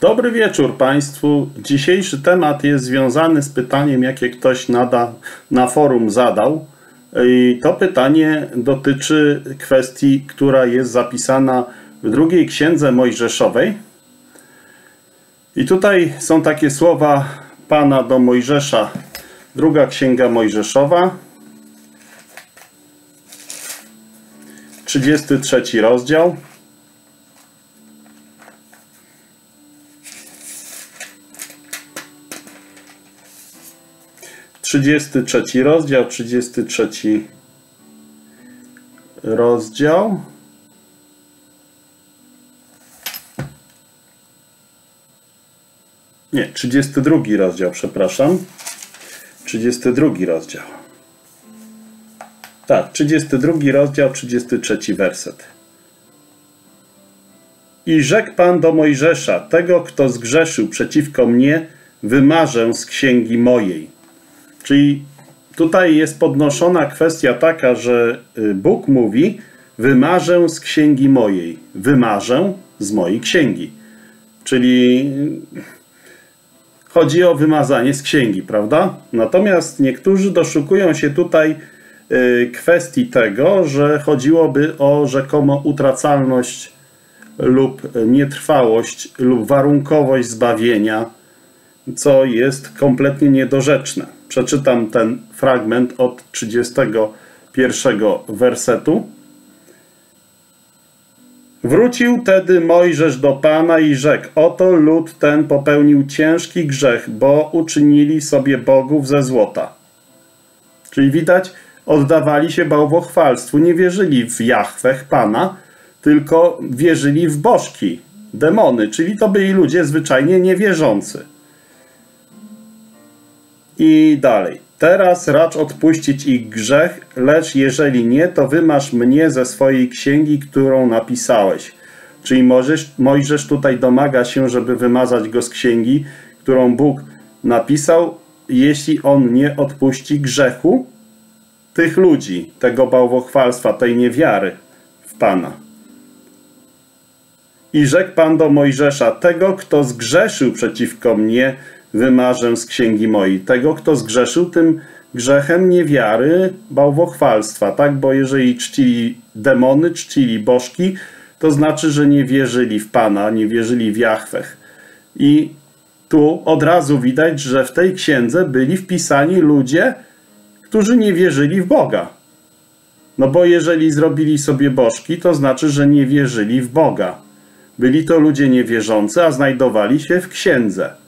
Dobry wieczór Państwu. Dzisiejszy temat jest związany z pytaniem, jakie ktoś nada, na forum zadał. I to pytanie dotyczy kwestii, która jest zapisana w drugiej księdze Mojżeszowej. I tutaj są takie słowa Pana do Mojżesza. Druga księga Mojżeszowa, 33 rozdział. Trzydziesty trzeci rozdział, trzydziesty trzeci rozdział. Nie, trzydziesty drugi rozdział, przepraszam. Trzydziesty drugi rozdział. Tak, 32 rozdział, 33 werset. I rzekł Pan do Mojżesza, tego, kto zgrzeszył przeciwko mnie, wymarzę z księgi mojej. Czyli tutaj jest podnoszona kwestia taka, że y, Bóg mówi, wymarzę z księgi mojej, wymarzę z mojej księgi. Czyli chodzi o wymazanie z księgi, prawda? Natomiast niektórzy doszukują się tutaj Y, kwestii tego, że chodziłoby o rzekomo utracalność lub nietrwałość lub warunkowość zbawienia, co jest kompletnie niedorzeczne. Przeczytam ten fragment od 31 wersetu. Wrócił tedy Mojżesz do Pana i rzekł: Oto lud ten popełnił ciężki grzech, bo uczynili sobie bogów ze złota. Czyli widać, oddawali się bałwochwalstwu, nie wierzyli w Jachwech Pana, tylko wierzyli w bożki, demony, czyli to byli ludzie zwyczajnie niewierzący. I dalej. Teraz racz odpuścić ich grzech, lecz jeżeli nie, to wymasz mnie ze swojej księgi, którą napisałeś. Czyli Mojżesz, Mojżesz tutaj domaga się, żeby wymazać go z księgi, którą Bóg napisał, jeśli on nie odpuści grzechu, tych ludzi, tego bałwochwalstwa, tej niewiary w Pana. I rzekł Pan do Mojżesza, tego, kto zgrzeszył przeciwko mnie, wymarzę z księgi mojej. Tego, kto zgrzeszył tym grzechem niewiary, bałwochwalstwa, tak? Bo jeżeli czcili demony, czcili bożki, to znaczy, że nie wierzyli w Pana, nie wierzyli w Jachwech. I tu od razu widać, że w tej księdze byli wpisani ludzie, którzy nie wierzyli w Boga. No bo jeżeli zrobili sobie bożki, to znaczy, że nie wierzyli w Boga. Byli to ludzie niewierzący, a znajdowali się w księdze.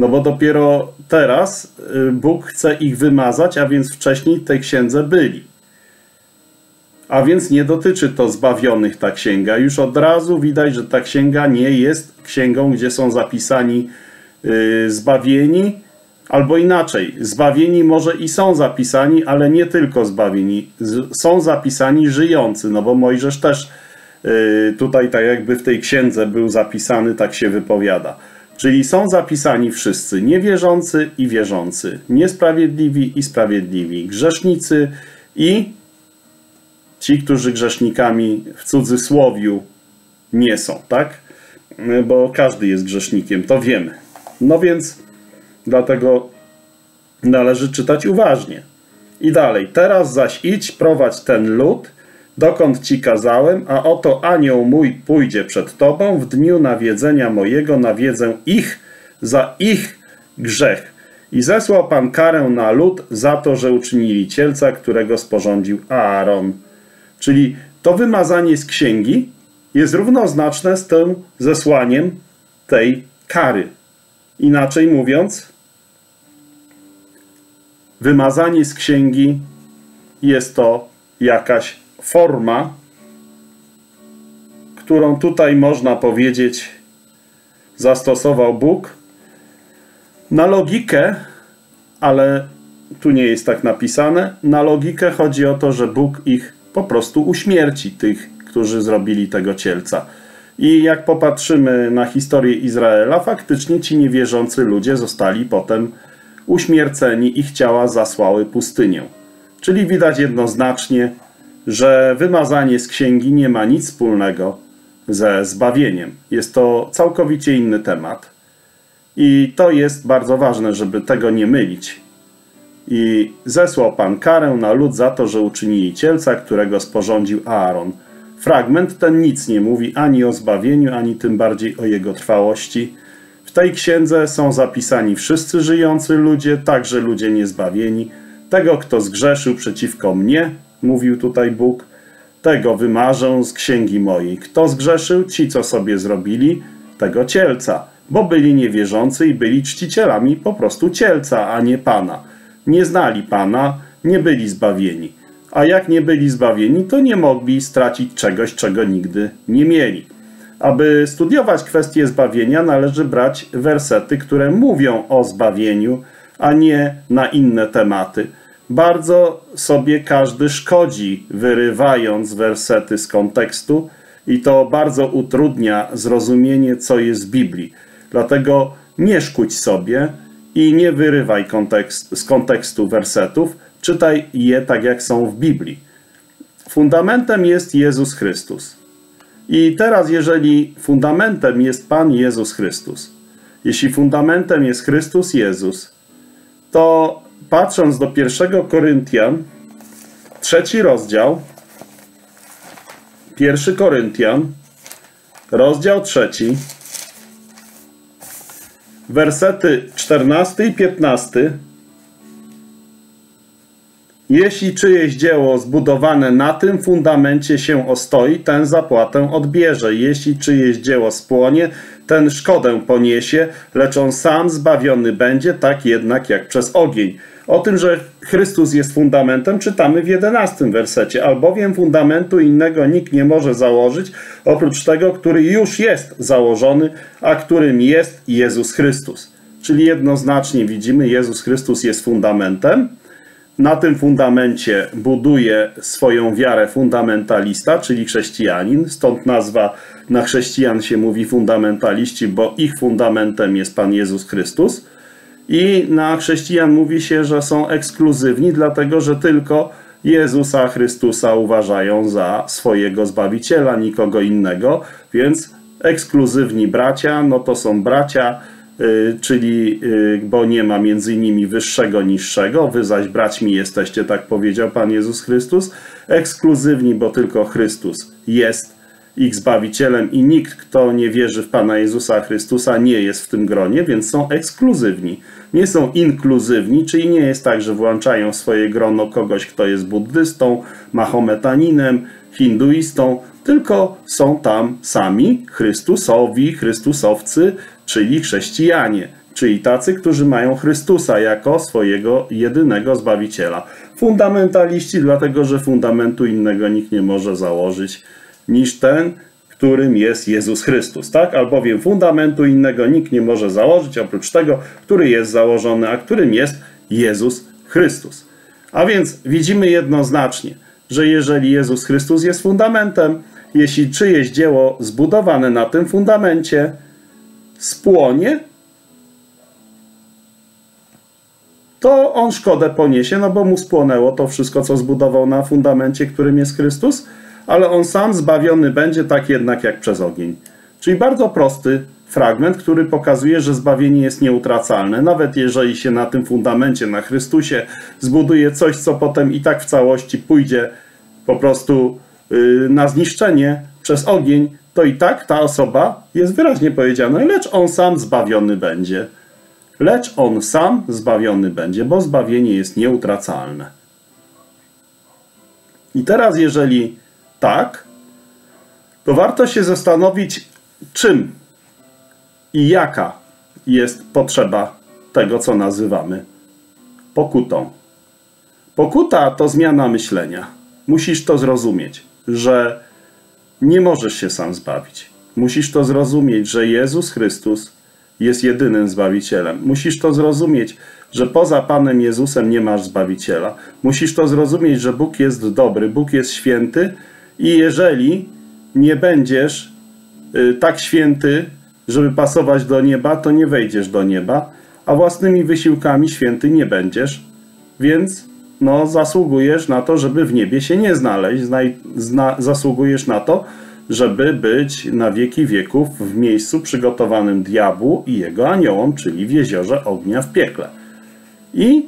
No bo dopiero teraz y, Bóg chce ich wymazać, a więc wcześniej w tej księdze byli. A więc nie dotyczy to zbawionych ta księga. Już od razu widać, że ta księga nie jest księgą, gdzie są zapisani yy, zbawieni, Albo inaczej, zbawieni może i są zapisani, ale nie tylko zbawieni. są zapisani żyjący, no bo Mojżesz też yy, tutaj tak jakby w tej księdze był zapisany, tak się wypowiada. Czyli są zapisani wszyscy, niewierzący i wierzący, niesprawiedliwi i sprawiedliwi, grzesznicy i ci, którzy grzesznikami w cudzysłowiu nie są, tak? Bo każdy jest grzesznikiem, to wiemy. No więc Dlatego należy czytać uważnie. I dalej. Teraz zaś idź, prowadź ten lud, dokąd ci kazałem, a oto anioł mój pójdzie przed tobą w dniu nawiedzenia mojego, nawiedzę ich za ich grzech. I zesłał Pan karę na lud za to, że uczynili cielca, którego sporządził Aaron. Czyli to wymazanie z księgi jest równoznaczne z tym zesłaniem tej kary. Inaczej mówiąc, wymazanie z księgi jest to jakaś forma, którą tutaj można powiedzieć zastosował Bóg. Na logikę, ale tu nie jest tak napisane, na logikę chodzi o to, że Bóg ich po prostu uśmierci, tych, którzy zrobili tego cielca. I jak popatrzymy na historię Izraela, faktycznie ci niewierzący ludzie zostali potem uśmierceni, ich ciała zasłały pustynię. Czyli widać jednoznacznie, że wymazanie z księgi nie ma nic wspólnego ze zbawieniem. Jest to całkowicie inny temat. I to jest bardzo ważne, żeby tego nie mylić. I zesłał Pan karę na lud za to, że uczynili cielca, którego sporządził Aaron. Fragment ten nic nie mówi ani o zbawieniu, ani tym bardziej o jego trwałości. W tej księdze są zapisani wszyscy żyjący ludzie, także ludzie niezbawieni. Tego, kto zgrzeszył przeciwko mnie, mówił tutaj Bóg, tego wymarzę z księgi mojej. Kto zgrzeszył? Ci, co sobie zrobili, tego cielca, bo byli niewierzący i byli czcicielami po prostu cielca, a nie Pana. Nie znali Pana, nie byli zbawieni. A jak nie byli zbawieni, to nie mogli stracić czegoś, czego nigdy nie mieli. Aby studiować kwestię zbawienia, należy brać wersety, które mówią o zbawieniu, a nie na inne tematy. Bardzo sobie każdy szkodzi, wyrywając wersety z kontekstu, i to bardzo utrudnia zrozumienie, co jest w Biblii. Dlatego nie szkódź sobie i nie wyrywaj kontekst, z kontekstu wersetów, czytaj je tak, jak są w Biblii. Fundamentem jest Jezus Chrystus. I teraz, jeżeli fundamentem jest Pan Jezus Chrystus, jeśli fundamentem jest Chrystus Jezus, to patrząc do pierwszego Koryntian, trzeci rozdział, pierwszy Koryntian, rozdział trzeci, wersety 14 i 15. Jeśli czyjeś dzieło zbudowane na tym fundamencie się ostoi, ten zapłatę odbierze. Jeśli czyjeś dzieło spłonie, ten szkodę poniesie, lecz on sam zbawiony będzie, tak jednak jak przez ogień. O tym, że Chrystus jest fundamentem, czytamy w jedenastym wersecie. Albowiem fundamentu innego nikt nie może założyć, oprócz tego, który już jest założony, a którym jest Jezus Chrystus. Czyli jednoznacznie widzimy, Jezus Chrystus jest fundamentem. Na tym fundamencie buduje swoją wiarę fundamentalista, czyli chrześcijanin. Stąd nazwa na chrześcijan się mówi fundamentaliści, bo ich fundamentem jest Pan Jezus Chrystus. I na chrześcijan mówi się, że są ekskluzywni, dlatego że tylko Jezusa Chrystusa uważają za swojego zbawiciela, nikogo innego. Więc ekskluzywni bracia, no to są bracia, yy, czyli yy, bo nie ma między nimi wyższego, niższego. Wy zaś braćmi jesteście, tak powiedział Pan Jezus Chrystus. Ekskluzywni, bo tylko Chrystus jest ich Zbawicielem i nikt, kto nie wierzy w Pana Jezusa Chrystusa, nie jest w tym gronie, więc są ekskluzywni. Nie są inkluzywni, czyli nie jest tak, że włączają w swoje grono kogoś, kto jest buddystą, mahometaninem, hinduistą, tylko są tam sami Chrystusowi, Chrystusowcy, czyli chrześcijanie, czyli tacy, którzy mają Chrystusa jako swojego jedynego Zbawiciela. Fundamentaliści, dlatego że fundamentu innego nikt nie może założyć niż ten, którym jest Jezus Chrystus, tak? Albowiem fundamentu innego nikt nie może założyć oprócz tego, który jest założony, a którym jest Jezus Chrystus. A więc widzimy jednoznacznie, że jeżeli Jezus Chrystus jest fundamentem, jeśli czyjeś dzieło zbudowane na tym fundamencie spłonie, to on szkodę poniesie, no bo mu spłonęło to wszystko, co zbudował na fundamencie, którym jest Chrystus, ale on sam zbawiony będzie tak jednak jak przez ogień. Czyli bardzo prosty fragment, który pokazuje, że zbawienie jest nieutracalne. Nawet jeżeli się na tym fundamencie, na Chrystusie zbuduje coś, co potem i tak w całości pójdzie po prostu yy, na zniszczenie przez ogień, to i tak ta osoba jest wyraźnie powiedziane, lecz on sam zbawiony będzie. Lecz on sam zbawiony będzie, bo zbawienie jest nieutracalne. I teraz, jeżeli tak, to warto się zastanowić, czym i jaka jest potrzeba tego, co nazywamy pokutą. Pokuta to zmiana myślenia. Musisz to zrozumieć, że nie możesz się sam zbawić. Musisz to zrozumieć, że Jezus Chrystus jest jedynym zbawicielem. Musisz to zrozumieć, że poza Panem Jezusem nie masz zbawiciela. Musisz to zrozumieć, że Bóg jest dobry, Bóg jest święty i jeżeli nie będziesz y, tak święty, żeby pasować do nieba, to nie wejdziesz do nieba, a własnymi wysiłkami święty nie będziesz, więc no, zasługujesz na to, żeby w niebie się nie znaleźć. Zna, zasługujesz na to, żeby być na wieki wieków w miejscu przygotowanym diabłu i jego aniołom, czyli w jeziorze ognia w piekle. I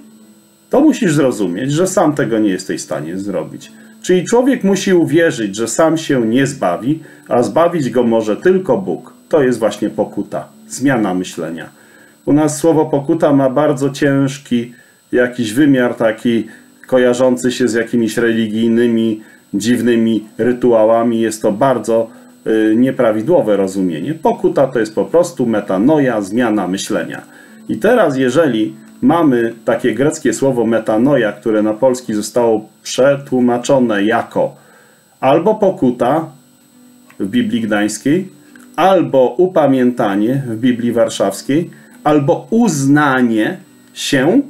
to musisz zrozumieć, że sam tego nie jesteś w stanie zrobić. Czyli człowiek musi uwierzyć, że sam się nie zbawi, a zbawić go może tylko Bóg. To jest właśnie pokuta, zmiana myślenia. U nas słowo pokuta ma bardzo ciężki jakiś wymiar taki kojarzący się z jakimiś religijnymi, dziwnymi rytuałami. Jest to bardzo y, nieprawidłowe rozumienie. Pokuta to jest po prostu metanoja, zmiana myślenia. I teraz, jeżeli mamy takie greckie słowo metanoja, które na polski zostało przetłumaczone jako albo pokuta w Biblii Gdańskiej, albo upamiętanie w Biblii Warszawskiej, albo uznanie się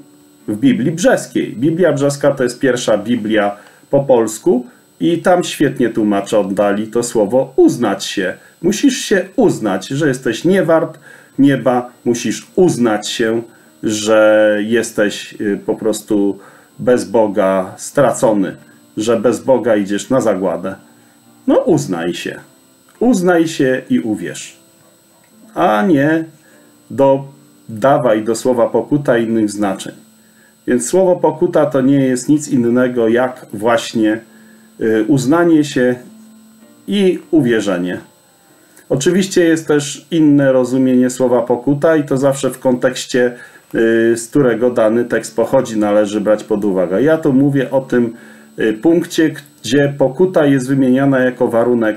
w Biblii Brzeskiej. Biblia Brzeska to jest pierwsza Biblia po polsku i tam świetnie tłumacze oddali to słowo uznać się. Musisz się uznać, że jesteś niewart nieba, musisz uznać się, że jesteś y, po prostu bez Boga stracony, że bez Boga idziesz na zagładę. No uznaj się. Uznaj się i uwierz. A nie dodawaj do słowa pokuta innych znaczeń. Więc słowo pokuta to nie jest nic innego jak właśnie y, uznanie się i uwierzenie. Oczywiście jest też inne rozumienie słowa pokuta i to zawsze w kontekście, z którego dany tekst pochodzi, należy brać pod uwagę. Ja tu mówię o tym y, punkcie, gdzie pokuta jest wymieniana jako warunek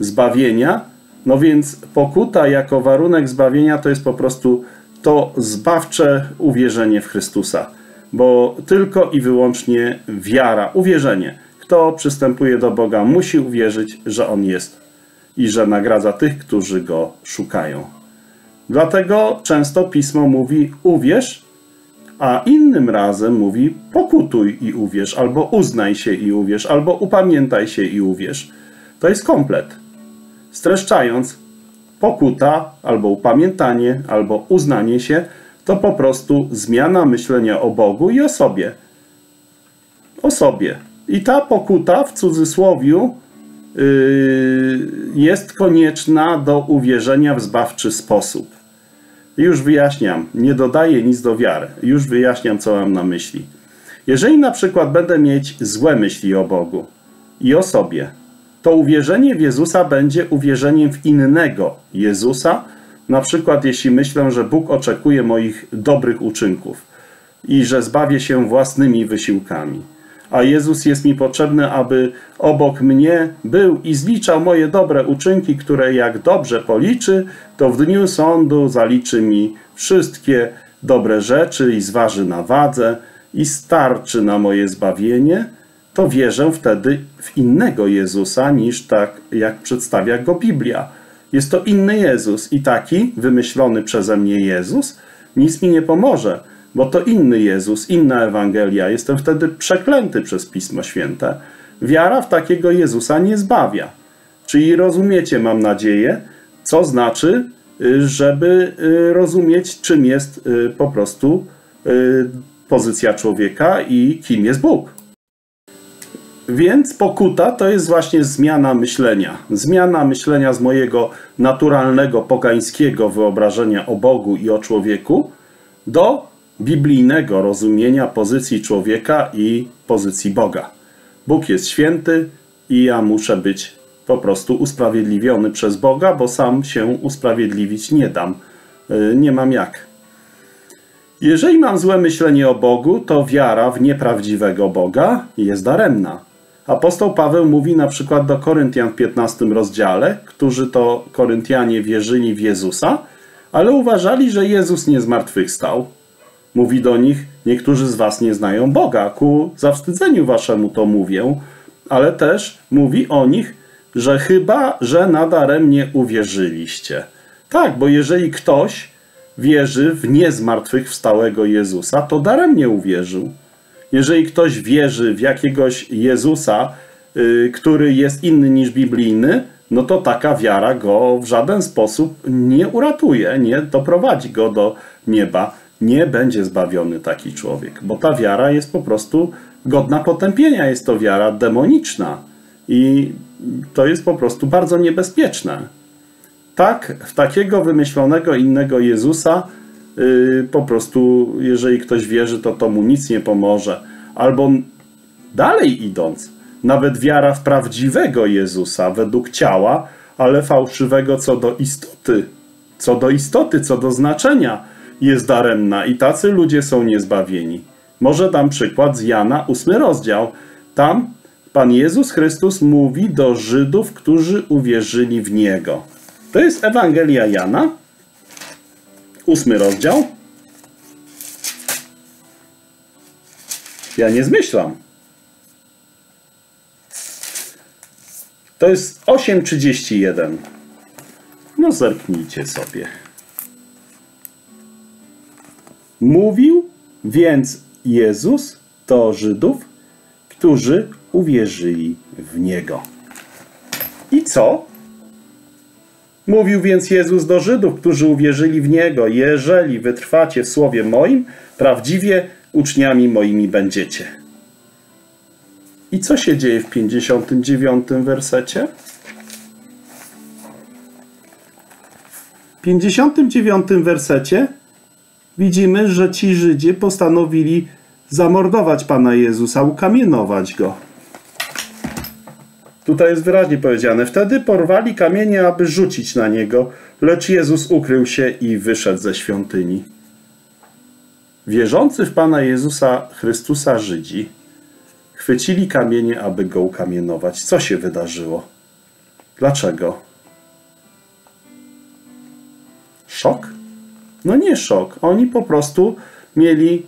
zbawienia. No więc pokuta jako warunek zbawienia to jest po prostu to zbawcze uwierzenie w Chrystusa bo tylko i wyłącznie wiara, uwierzenie. Kto przystępuje do Boga, musi uwierzyć, że On jest i że nagradza tych, którzy Go szukają. Dlatego często pismo mówi uwierz, a innym razem mówi pokutuj i uwierz, albo uznaj się i uwierz, albo upamiętaj się i uwierz. To jest komplet. Streszczając, pokuta, albo upamiętanie, albo uznanie się to po prostu zmiana myślenia o Bogu i o sobie. O sobie. I ta pokuta w cudzysłowiu yy, jest konieczna do uwierzenia w zbawczy sposób. Już wyjaśniam, nie dodaję nic do wiary. Już wyjaśniam, co mam na myśli. Jeżeli na przykład będę mieć złe myśli o Bogu i o sobie, to uwierzenie w Jezusa będzie uwierzeniem w innego Jezusa, na przykład, jeśli myślę, że Bóg oczekuje moich dobrych uczynków i że zbawię się własnymi wysiłkami, a Jezus jest mi potrzebny, aby obok mnie był i zliczał moje dobre uczynki, które jak dobrze policzy, to w dniu sądu zaliczy mi wszystkie dobre rzeczy i zważy na wadze i starczy na moje zbawienie, to wierzę wtedy w innego Jezusa niż tak, jak przedstawia go Biblia. Jest to inny Jezus i taki wymyślony przeze mnie Jezus nic mi nie pomoże, bo to inny Jezus, inna Ewangelia. Jestem wtedy przeklęty przez Pismo Święte. Wiara w takiego Jezusa nie zbawia. Czyli rozumiecie, mam nadzieję, co znaczy, y, żeby y, rozumieć, czym jest y, po prostu pozycja człowieka i kim jest Bóg. Więc pokuta to jest właśnie zmiana myślenia. Zmiana myślenia z mojego naturalnego, pogańskiego wyobrażenia o Bogu i o człowieku do biblijnego rozumienia pozycji człowieka i pozycji Boga. Bóg jest święty i ja muszę być po prostu usprawiedliwiony przez Boga, bo sam się usprawiedliwić nie dam. Y, nie mam jak. Jeżeli mam złe myślenie o Bogu, to wiara w nieprawdziwego Boga jest daremna. Apostoł Paweł mówi na przykład do Koryntian w 15 rozdziale, którzy to Koryntianie wierzyli w Jezusa, ale uważali, że Jezus nie zmartwychwstał. Mówi do nich, niektórzy z was nie znają Boga, ku zawstydzeniu waszemu to mówię, ale też mówi o nich, że chyba, że nadaremnie uwierzyliście. Tak, bo jeżeli ktoś wierzy w niezmartwychwstałego Jezusa, to daremnie uwierzył. Jeżeli ktoś wierzy w jakiegoś Jezusa, y, który jest inny niż biblijny, no to taka wiara go w żaden sposób nie uratuje, nie doprowadzi go do nieba. Nie będzie zbawiony taki człowiek, bo ta wiara jest po prostu godna potępienia. Jest to wiara demoniczna. I to jest po prostu bardzo niebezpieczne. Tak, w takiego wymyślonego innego Jezusa yy, po prostu, jeżeli ktoś wierzy, to to mu nic nie pomoże. Albo dalej idąc, nawet wiara w prawdziwego Jezusa według ciała, ale fałszywego co do istoty, co do istoty, co do znaczenia jest daremna i tacy ludzie są niezbawieni. Może dam przykład z Jana, ósmy rozdział. Tam Pan Jezus Chrystus mówi do Żydów, którzy uwierzyli w Niego. To jest Ewangelia Jana, ósmy rozdział. Ja nie zmyślam. To jest 8.31. No zerknijcie sobie. Mówił więc Jezus do Żydów, którzy uwierzyli w Niego. I co? Mówił więc Jezus do Żydów, którzy uwierzyli w Niego: Jeżeli wytrwacie w słowie moim, prawdziwie uczniami moimi będziecie. I co się dzieje w 59 wersecie? W 59 wersecie widzimy, że ci Żydzi postanowili zamordować Pana Jezusa, ukamienować Go. Tutaj jest wyraźnie powiedziane, wtedy porwali kamienie, aby rzucić na Niego, lecz Jezus ukrył się i wyszedł ze świątyni. Wierzący w Pana Jezusa Chrystusa Żydzi chwycili kamienie, aby Go ukamienować. Co się wydarzyło? Dlaczego? Szok? No nie szok. Oni po prostu mieli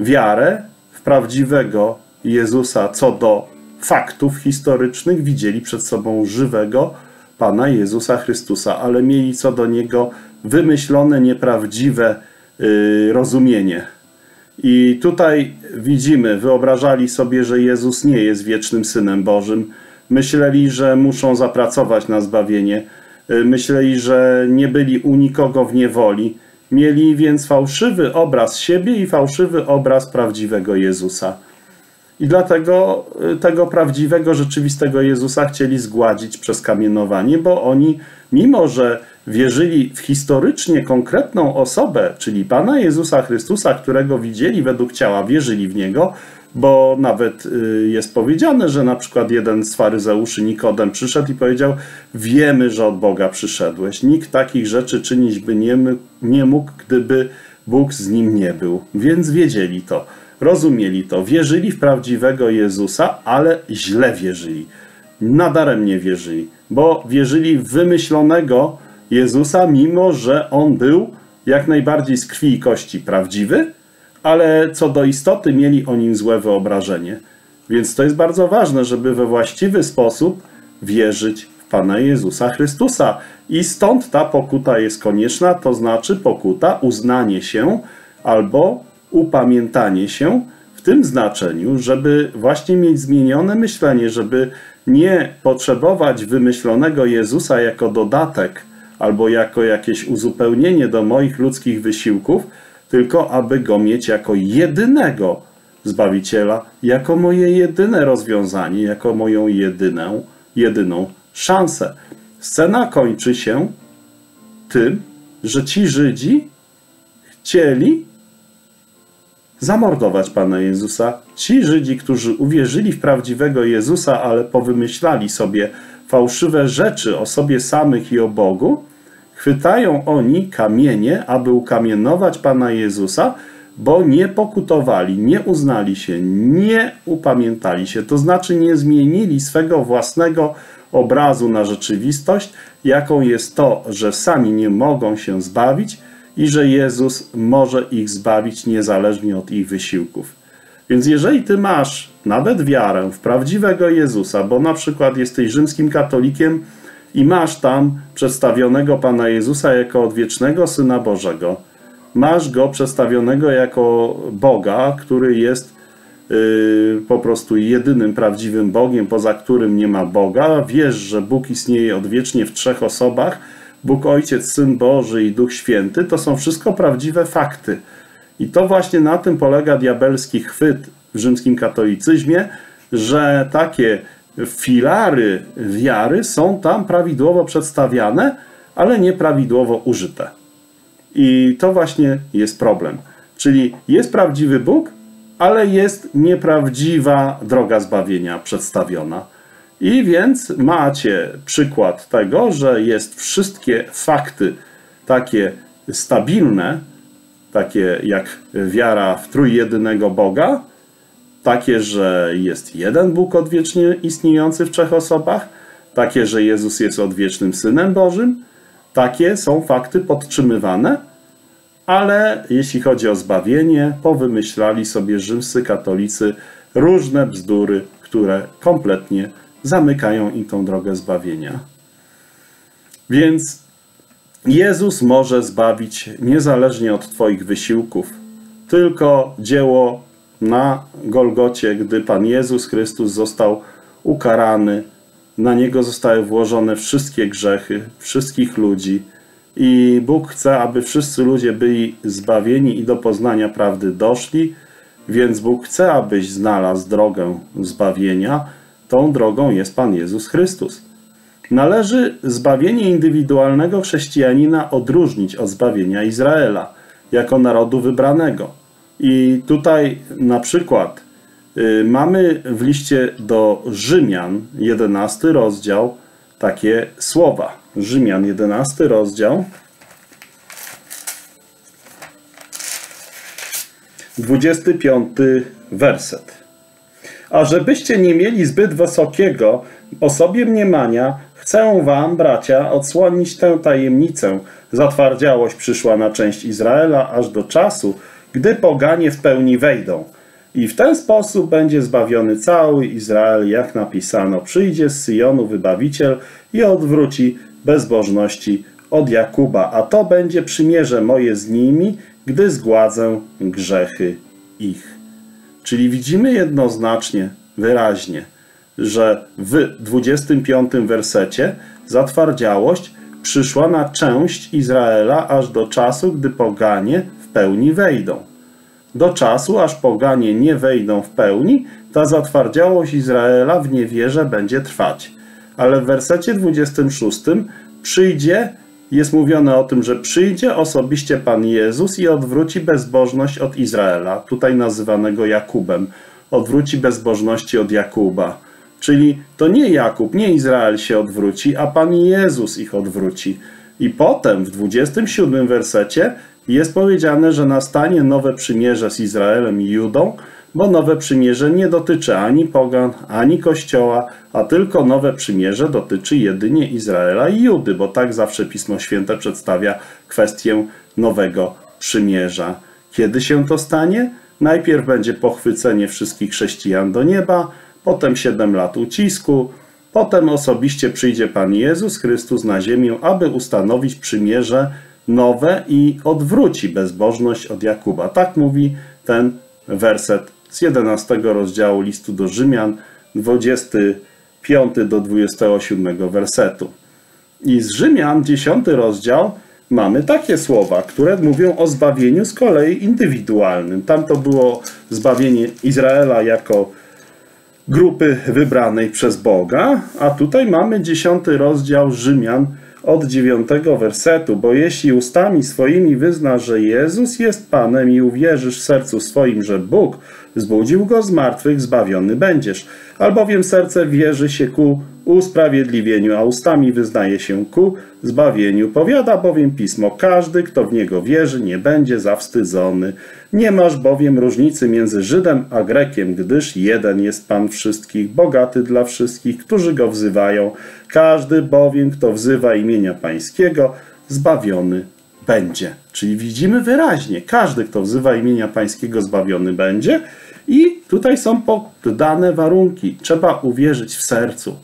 wiarę w prawdziwego Jezusa co do faktów historycznych, widzieli przed sobą żywego Pana Jezusa Chrystusa, ale mieli co do Niego wymyślone, nieprawdziwe yy, rozumienie. I tutaj widzimy, wyobrażali sobie, że Jezus nie jest wiecznym Synem Bożym. Myśleli, że muszą zapracować na zbawienie. Yy, myśleli, że nie byli u nikogo w niewoli Mieli więc fałszywy obraz siebie i fałszywy obraz prawdziwego Jezusa. I dlatego y, tego prawdziwego, rzeczywistego Jezusa chcieli zgładzić przez kamienowanie, bo oni, mimo że wierzyli w historycznie konkretną osobę, czyli Pana Jezusa Chrystusa, którego widzieli według ciała, wierzyli w Niego, bo nawet y, jest powiedziane, że na przykład jeden z faryzeuszy, Nikodem, przyszedł i powiedział: Wiemy, że od Boga przyszedłeś. Nikt takich rzeczy czynić by nie, nie mógł, gdyby Bóg z nim nie był. Więc wiedzieli to, rozumieli to, wierzyli w prawdziwego Jezusa, ale źle wierzyli. Nadaremnie wierzyli, bo wierzyli w wymyślonego Jezusa, mimo że on był jak najbardziej z krwi i kości prawdziwy ale co do istoty mieli o nim złe wyobrażenie. Więc to jest bardzo ważne, żeby we właściwy sposób wierzyć w Pana Jezusa Chrystusa. I stąd ta pokuta jest konieczna, to znaczy pokuta, uznanie się albo upamiętanie się w tym znaczeniu, żeby właśnie mieć zmienione myślenie, żeby nie potrzebować wymyślonego Jezusa jako dodatek albo jako jakieś uzupełnienie do moich ludzkich wysiłków, tylko aby go mieć jako jedynego Zbawiciela, jako moje jedyne rozwiązanie, jako moją jedynę, jedyną szansę. Scena kończy się tym, że ci Żydzi chcieli zamordować Pana Jezusa. Ci Żydzi, którzy uwierzyli w prawdziwego Jezusa, ale powymyślali sobie fałszywe rzeczy o sobie samych i o Bogu, Chwytają oni kamienie, aby ukamienować Pana Jezusa, bo nie pokutowali, nie uznali się, nie upamiętali się, to znaczy nie zmienili swego własnego obrazu na rzeczywistość, jaką jest to, że sami nie mogą się zbawić i że Jezus może ich zbawić niezależnie od ich wysiłków. Więc jeżeli ty masz nawet wiarę w prawdziwego Jezusa, bo na przykład jesteś rzymskim katolikiem, i masz tam przedstawionego Pana Jezusa jako odwiecznego Syna Bożego. Masz go przedstawionego jako Boga, który jest yy, po prostu jedynym prawdziwym Bogiem, poza którym nie ma Boga. Wiesz, że Bóg istnieje odwiecznie w trzech osobach: Bóg Ojciec, Syn Boży i Duch Święty. To są wszystko prawdziwe fakty. I to właśnie na tym polega diabelski chwyt w rzymskim katolicyzmie, że takie filary wiary są tam prawidłowo przedstawiane, ale nieprawidłowo użyte. I to właśnie jest problem. Czyli jest prawdziwy Bóg, ale jest nieprawdziwa droga zbawienia przedstawiona. I więc macie przykład tego, że jest wszystkie fakty takie stabilne, takie jak wiara w trójjedynego Boga, takie, że jest jeden Bóg odwiecznie istniejący w trzech osobach, takie, że Jezus jest odwiecznym Synem Bożym, takie są fakty podtrzymywane, ale jeśli chodzi o zbawienie, powymyślali sobie rzymscy katolicy różne bzdury, które kompletnie zamykają im tą drogę zbawienia. Więc Jezus może zbawić niezależnie od Twoich wysiłków. Tylko dzieło na Golgocie, gdy Pan Jezus Chrystus został ukarany, na Niego zostały włożone wszystkie grzechy wszystkich ludzi. I Bóg chce, aby wszyscy ludzie byli zbawieni i do poznania prawdy doszli, więc Bóg chce, abyś znalazł drogę zbawienia. Tą drogą jest Pan Jezus Chrystus. Należy zbawienie indywidualnego chrześcijanina odróżnić od zbawienia Izraela jako narodu wybranego. I tutaj na przykład y, mamy w liście do Rzymian, 11 rozdział, takie słowa. Rzymian, 11 rozdział. 25 werset. A żebyście nie mieli zbyt wysokiego o sobie mniemania, chcę wam, bracia, odsłonić tę tajemnicę. Zatwardziałość przyszła na część Izraela aż do czasu, gdy poganie w pełni wejdą. I w ten sposób będzie zbawiony cały Izrael, jak napisano. Przyjdzie z Syjonu wybawiciel i odwróci bezbożności od Jakuba, a to będzie przymierze moje z nimi, gdy zgładzę grzechy ich. Czyli widzimy jednoznacznie, wyraźnie, że w 25 wersecie zatwardziałość przyszła na część Izraela aż do czasu, gdy poganie pełni wejdą. Do czasu, aż poganie nie wejdą w pełni, ta zatwardziałość Izraela w niewierze będzie trwać. Ale w wersecie 26 przyjdzie, jest mówione o tym, że przyjdzie osobiście Pan Jezus i odwróci bezbożność od Izraela, tutaj nazywanego Jakubem. Odwróci bezbożności od Jakuba. Czyli to nie Jakub, nie Izrael się odwróci, a Pan Jezus ich odwróci. I potem w 27 wersecie jest powiedziane, że nastanie nowe przymierze z Izraelem i Judą, bo nowe przymierze nie dotyczy ani pogan, ani kościoła, a tylko nowe przymierze dotyczy jedynie Izraela i Judy, bo tak zawsze Pismo Święte przedstawia kwestię nowego przymierza. Kiedy się to stanie? Najpierw będzie pochwycenie wszystkich chrześcijan do nieba, potem siedem lat ucisku, potem osobiście przyjdzie Pan Jezus Chrystus na ziemię, aby ustanowić przymierze nowe i odwróci bezbożność od Jakuba. Tak mówi ten werset z 11 rozdziału listu do Rzymian, 25 do 27 wersetu. I z Rzymian, 10 rozdział, mamy takie słowa, które mówią o zbawieniu z kolei indywidualnym. Tam to było zbawienie Izraela jako grupy wybranej przez Boga, a tutaj mamy 10 rozdział Rzymian, od dziewiątego wersetu, bo jeśli ustami swoimi wyznasz, że Jezus jest Panem i uwierzysz w sercu swoim, że Bóg zbudził go z martwych, zbawiony będziesz. Albowiem serce wierzy się ku usprawiedliwieniu, a ustami wyznaje się ku zbawieniu. Powiada bowiem Pismo, każdy, kto w niego wierzy, nie będzie zawstydzony. Nie masz bowiem różnicy między Żydem a Grekiem, gdyż jeden jest Pan wszystkich, bogaty dla wszystkich, którzy go wzywają. Każdy bowiem, kto wzywa imienia Pańskiego, zbawiony będzie. Czyli widzimy wyraźnie, każdy, kto wzywa imienia Pańskiego, zbawiony będzie. I tutaj są poddane warunki. Trzeba uwierzyć w sercu.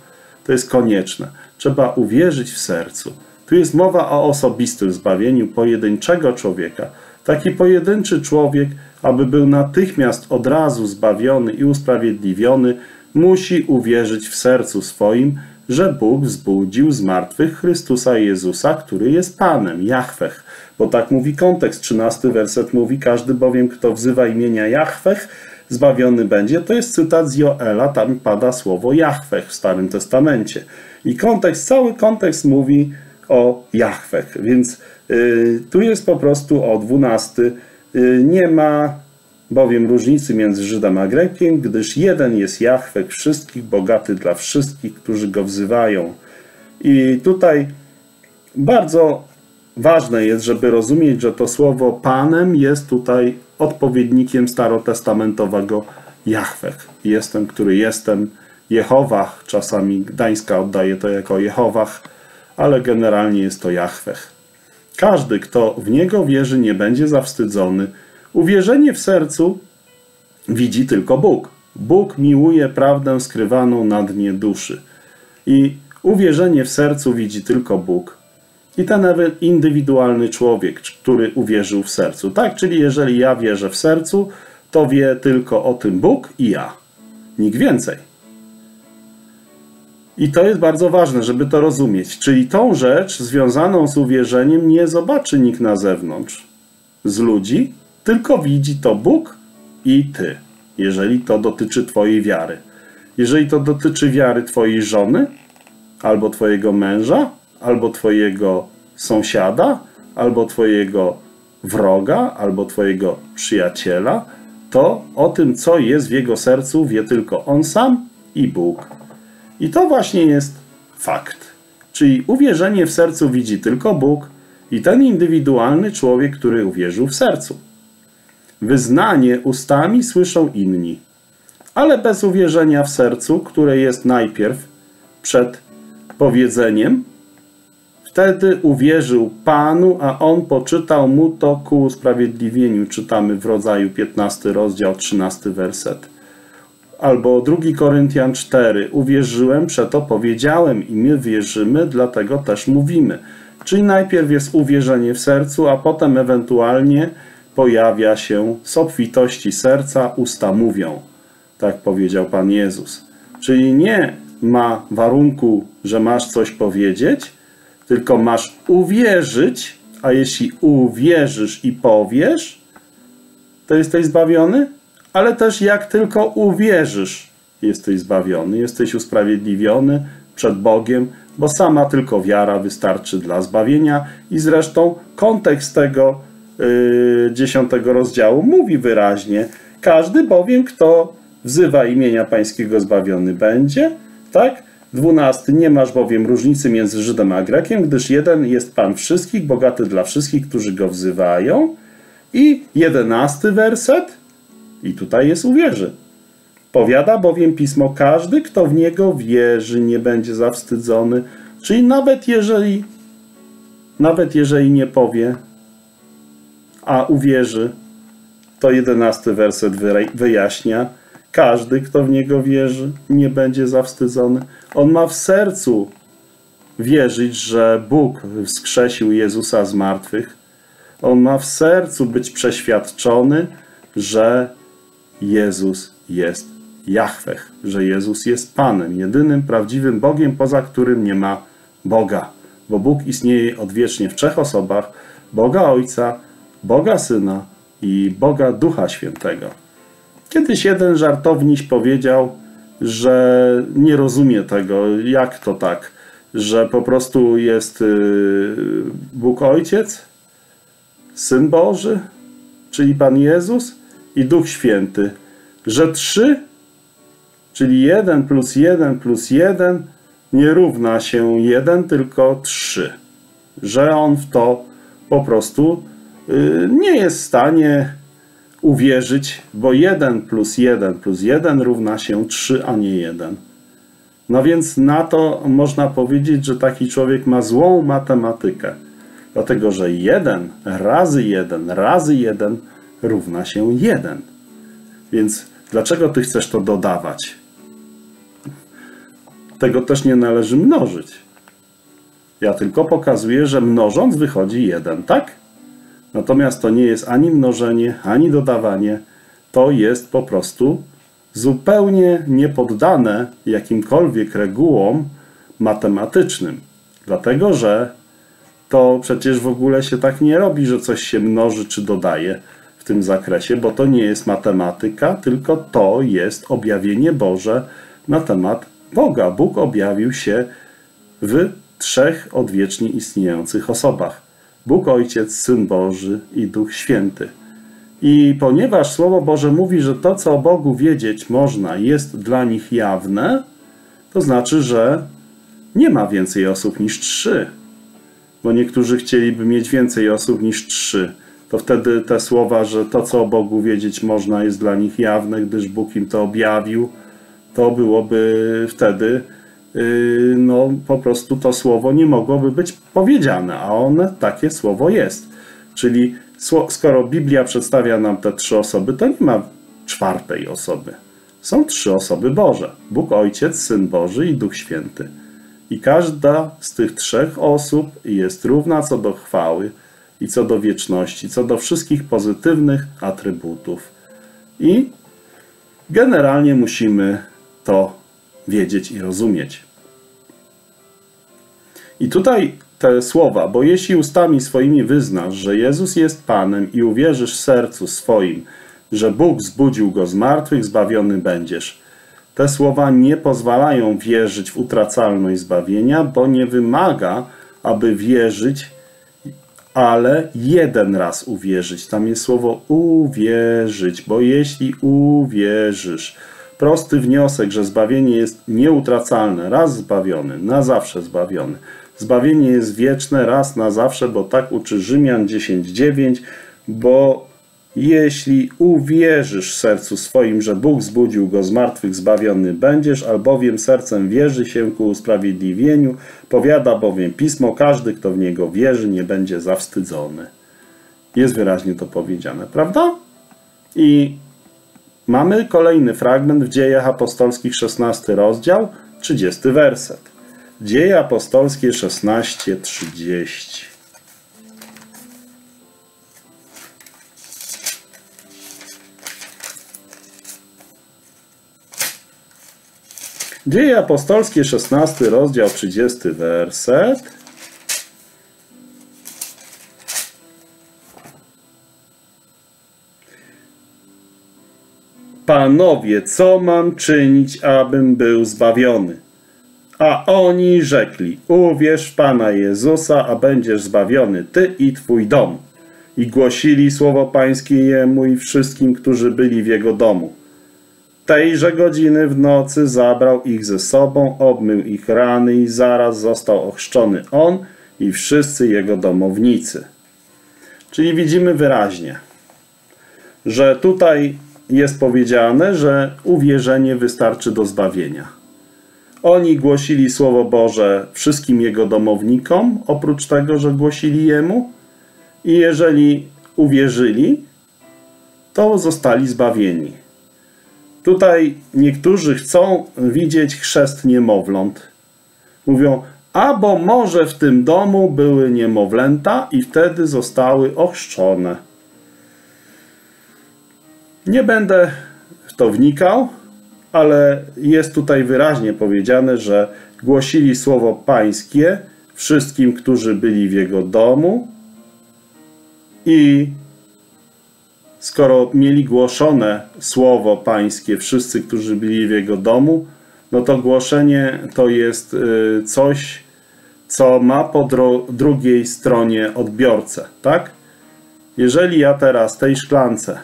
To jest konieczne. Trzeba uwierzyć w sercu. Tu jest mowa o osobistym zbawieniu pojedynczego człowieka. Taki pojedynczy człowiek, aby był natychmiast od razu zbawiony i usprawiedliwiony, musi uwierzyć w sercu swoim, że Bóg wzbudził z martwych Chrystusa Jezusa, który jest Panem, Jahwech. Bo tak mówi kontekst, 13 werset mówi, każdy bowiem, kto wzywa imienia Jahwech, zbawiony będzie, to jest cytat z Joela, tam pada słowo Jahwech w Starym Testamencie. I kontekst, cały kontekst mówi o Jahwech, więc y, tu jest po prostu o 12. Y, nie ma bowiem różnicy między Żydem a Grekiem, gdyż jeden jest Jahwech wszystkich, bogaty dla wszystkich, którzy go wzywają. I tutaj bardzo ważne jest, żeby rozumieć, że to słowo Panem jest tutaj odpowiednikiem starotestamentowego Jahwech. Jestem, który jestem. Jehowach, czasami Gdańska oddaje to jako Jehowach, ale generalnie jest to Jahwech. Każdy, kto w Niego wierzy, nie będzie zawstydzony. Uwierzenie w sercu widzi tylko Bóg. Bóg miłuje prawdę skrywaną na dnie duszy. I uwierzenie w sercu widzi tylko Bóg. I ten indywidualny człowiek, który uwierzył w sercu. Tak, czyli jeżeli ja wierzę w sercu, to wie tylko o tym Bóg i ja. Nikt więcej. I to jest bardzo ważne, żeby to rozumieć. Czyli tą rzecz związaną z uwierzeniem nie zobaczy nikt na zewnątrz z ludzi, tylko widzi to Bóg i ty, jeżeli to dotyczy Twojej wiary. Jeżeli to dotyczy wiary Twojej żony, albo Twojego męża, albo Twojego sąsiada, albo Twojego wroga, albo Twojego przyjaciela, to o tym, co jest w jego sercu, wie tylko on sam i Bóg. I to właśnie jest fakt. Czyli uwierzenie w sercu widzi tylko Bóg i ten indywidualny człowiek, który uwierzył w sercu. Wyznanie ustami słyszą inni, ale bez uwierzenia w sercu, które jest najpierw przed powiedzeniem, wtedy uwierzył Panu, a On poczytał mu to ku usprawiedliwieniu. Czytamy w rodzaju 15 rozdział, 13 werset. Albo 2 Koryntian 4. Uwierzyłem, przeto powiedziałem i my wierzymy, dlatego też mówimy. Czyli najpierw jest uwierzenie w sercu, a potem ewentualnie pojawia się z obfitości serca usta mówią. Tak powiedział Pan Jezus. Czyli nie ma warunku, że masz coś powiedzieć, tylko masz uwierzyć, a jeśli uwierzysz i powiesz, to jesteś zbawiony, ale też jak tylko uwierzysz, jesteś zbawiony, jesteś usprawiedliwiony przed Bogiem, bo sama tylko wiara wystarczy dla zbawienia i zresztą kontekst tego yy, dziesiątego rozdziału mówi wyraźnie, każdy bowiem, kto wzywa imienia Pańskiego zbawiony będzie, tak? Dwunasty, nie masz bowiem różnicy między Żydem a Grekiem, gdyż jeden jest Pan wszystkich, bogaty dla wszystkich, którzy go wzywają. I jedenasty werset, i tutaj jest uwierzy. Powiada bowiem pismo, każdy, kto w niego wierzy, nie będzie zawstydzony. Czyli nawet jeżeli, nawet jeżeli nie powie, a uwierzy, to jedenasty werset wyjaśnia, każdy, kto w niego wierzy, nie będzie zawstydzony. On ma w sercu wierzyć, że Bóg wskrzesił Jezusa z martwych. On ma w sercu być przeświadczony, że Jezus jest Jahwech, że Jezus jest Panem, jedynym prawdziwym Bogiem, poza którym nie ma Boga. Bo Bóg istnieje odwiecznie w trzech osobach: Boga Ojca, Boga Syna i Boga Ducha Świętego. Kiedyś jeden żartowniś powiedział, że nie rozumie tego, jak to tak, że po prostu jest y, Bóg Ojciec, Syn Boży, czyli Pan Jezus i Duch Święty, że trzy, czyli jeden plus jeden plus jeden nie równa się jeden, tylko trzy, że on w to po prostu y, nie jest w stanie uwierzyć, bo 1 plus 1 plus 1 równa się 3, a nie 1. No więc na to można powiedzieć, że taki człowiek ma złą matematykę. Dlatego, że 1 razy 1 razy 1 równa się 1. Więc dlaczego ty chcesz to dodawać? Tego też nie należy mnożyć. Ja tylko pokazuję, że mnożąc wychodzi 1, tak? Natomiast to nie jest ani mnożenie, ani dodawanie. To jest po prostu zupełnie niepoddane jakimkolwiek regułom matematycznym. Dlatego, że to przecież w ogóle się tak nie robi, że coś się mnoży czy dodaje. tym zakresie, bo to nie jest matematyka, tylko to jest objawienie Boże na temat Boga. Bóg objawił się w trzech odwiecznie istniejących osobach: Bóg Ojciec, Syn Boży i Duch Święty. I ponieważ Słowo Boże mówi, że to, co o Bogu wiedzieć można, jest dla nich jawne, to znaczy, że nie ma więcej osób niż trzy. Bo niektórzy chcieliby mieć więcej osób niż trzy. To wtedy te słowa, że to, co o Bogu wiedzieć można, jest dla nich jawne, gdyż Bóg im to objawił, to byłoby wtedy, no po prostu to słowo nie mogłoby być powiedziane, a one takie słowo jest. Czyli skoro Biblia przedstawia nam te trzy osoby, to nie ma czwartej osoby. Są trzy osoby Boże: Bóg Ojciec, Syn Boży i Duch Święty. I każda z tych trzech osób jest równa co do chwały i co do wieczności, co do wszystkich pozytywnych atrybutów. I generalnie musimy to wiedzieć i rozumieć. I tutaj te słowa, bo jeśli ustami swoimi wyznasz, że Jezus jest Panem i uwierzysz sercu swoim, że Bóg zbudził go z martwych, zbawiony będziesz. Te słowa nie pozwalają wierzyć w utracalność zbawienia, bo nie wymaga, aby wierzyć, ale jeden raz uwierzyć. Tam jest słowo uwierzyć, bo jeśli uwierzysz, prosty wniosek, że zbawienie jest nieutracalne, raz zbawiony, na zawsze zbawiony. Zbawienie jest wieczne, raz na zawsze, bo tak uczy Rzymian 10:9, bo jeśli uwierzysz sercu swoim, że Bóg zbudził go z martwych, zbawiony będziesz, albowiem sercem wierzy się ku usprawiedliwieniu, powiada bowiem pismo, każdy, kto w niego wierzy, nie będzie zawstydzony. Jest wyraźnie to powiedziane, prawda? I mamy kolejny fragment w Dziejach Apostolskich, 16 rozdział, 30 werset. Dzieje apostolskie 16:30. Dzieje apostolskie 16 rozdział 30 werset. Panowie, co mam czynić, abym był zbawiony? A oni rzekli: Uwierz Pana Jezusa, a będziesz zbawiony ty i twój dom. I głosili słowo Pańskie jemu i wszystkim, którzy byli w jego domu. Tejże godziny w nocy zabrał ich ze sobą, obmył ich rany i zaraz został ochrzczony on i wszyscy jego domownicy. Czyli widzimy wyraźnie, że tutaj jest powiedziane, że uwierzenie wystarczy do zbawienia. Oni głosili Słowo Boże wszystkim jego domownikom, oprócz tego, że głosili jemu. I jeżeli uwierzyli, to zostali zbawieni. Tutaj niektórzy chcą widzieć chrzest niemowląt. Mówią, albo może w tym domu były niemowlęta i wtedy zostały ochrzczone. Nie będę w to wnikał, ale jest tutaj wyraźnie powiedziane, że głosili słowo Pańskie wszystkim, którzy byli w jego domu i skoro mieli głoszone słowo Pańskie wszyscy, którzy byli w jego domu, no to głoszenie to jest y, coś, co ma po drugiej stronie odbiorcę, tak? Jeżeli ja teraz tej szklance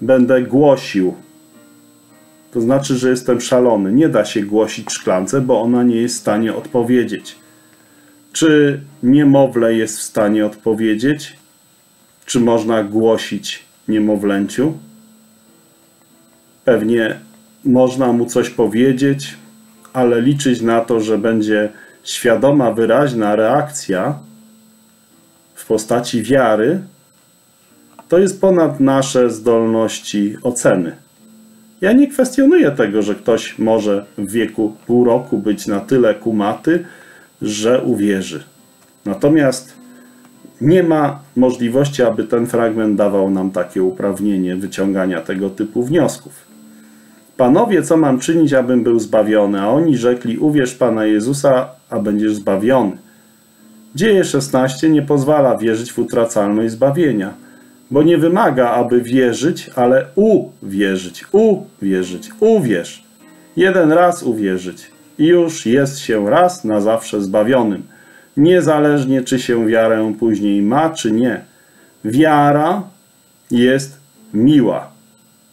będę głosił to znaczy, że jestem szalony. Nie da się głosić szklance, bo ona nie jest w stanie odpowiedzieć. Czy niemowlę jest w stanie odpowiedzieć? Czy można głosić niemowlęciu? Pewnie można mu coś powiedzieć, ale liczyć na to, że będzie świadoma, wyraźna reakcja w postaci wiary, to jest ponad nasze zdolności oceny. Ja nie kwestionuję tego, że ktoś może w wieku pół roku być na tyle kumaty, że uwierzy. Natomiast nie ma możliwości, aby ten fragment dawał nam takie uprawnienie wyciągania tego typu wniosków. Panowie, co mam czynić, abym był zbawiony? A oni rzekli: Uwierz Pana Jezusa, a będziesz zbawiony. Dzieje 16 nie pozwala wierzyć w utracalność zbawienia bo nie wymaga, aby wierzyć, ale uwierzyć, uwierzyć, uwierz. Jeden raz uwierzyć i już jest się raz na zawsze zbawionym. Niezależnie, czy się wiarę później ma, czy nie. Wiara jest miła.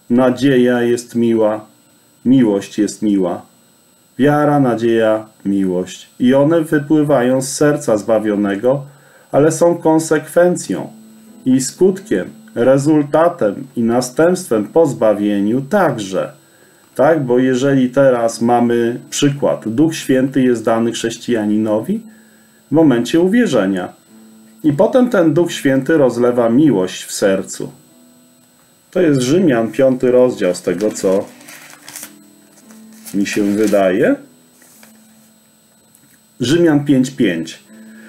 Nadzieja jest miła. Miłość jest miła. Wiara, nadzieja, miłość. I one wypływają z serca zbawionego, ale są konsekwencją i skutkiem, rezultatem i następstwem po zbawieniu także. Tak, bo jeżeli teraz mamy przykład, Duch Święty jest dany chrześcijaninowi w momencie uwierzenia. I potem ten Duch Święty rozlewa miłość w sercu. To jest Rzymian, piąty rozdział z tego, co mi się wydaje. Rzymian 5:5.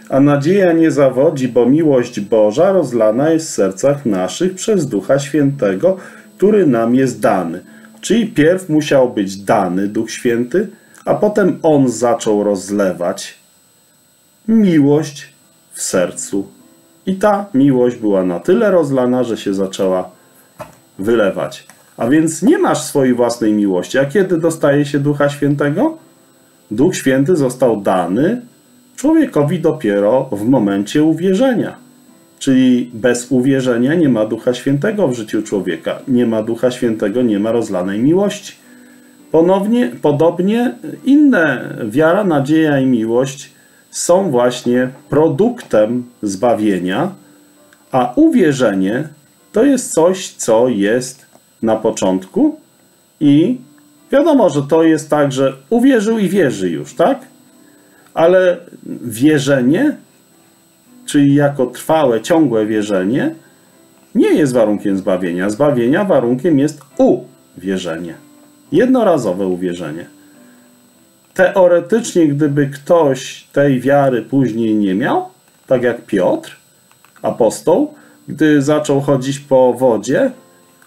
A nadzieja nie zawodzi, bo miłość Boża rozlana jest w sercach naszych przez Ducha Świętego, który nam jest dany. Czyli pierw musiał być dany Duch Święty, a potem On zaczął rozlewać miłość w sercu. I ta miłość była na tyle rozlana, że się zaczęła wylewać. A więc nie masz swojej własnej miłości. A kiedy dostaje się Ducha Świętego? Duch Święty został dany człowiekowi dopiero w momencie uwierzenia. Czyli bez uwierzenia nie ma Ducha Świętego w życiu człowieka. Nie ma Ducha Świętego, nie ma rozlanej miłości. Ponownie, podobnie inne wiara, nadzieja i miłość są właśnie produktem zbawienia, a uwierzenie to jest coś, co jest na początku i wiadomo, że to jest tak, że uwierzył i wierzy już, tak? Ale wierzenie, czyli jako trwałe, ciągłe wierzenie, nie jest warunkiem zbawienia. Zbawienia warunkiem jest uwierzenie. Jednorazowe uwierzenie. Teoretycznie, gdyby ktoś tej wiary później nie miał, tak jak Piotr, apostoł, gdy zaczął chodzić po wodzie,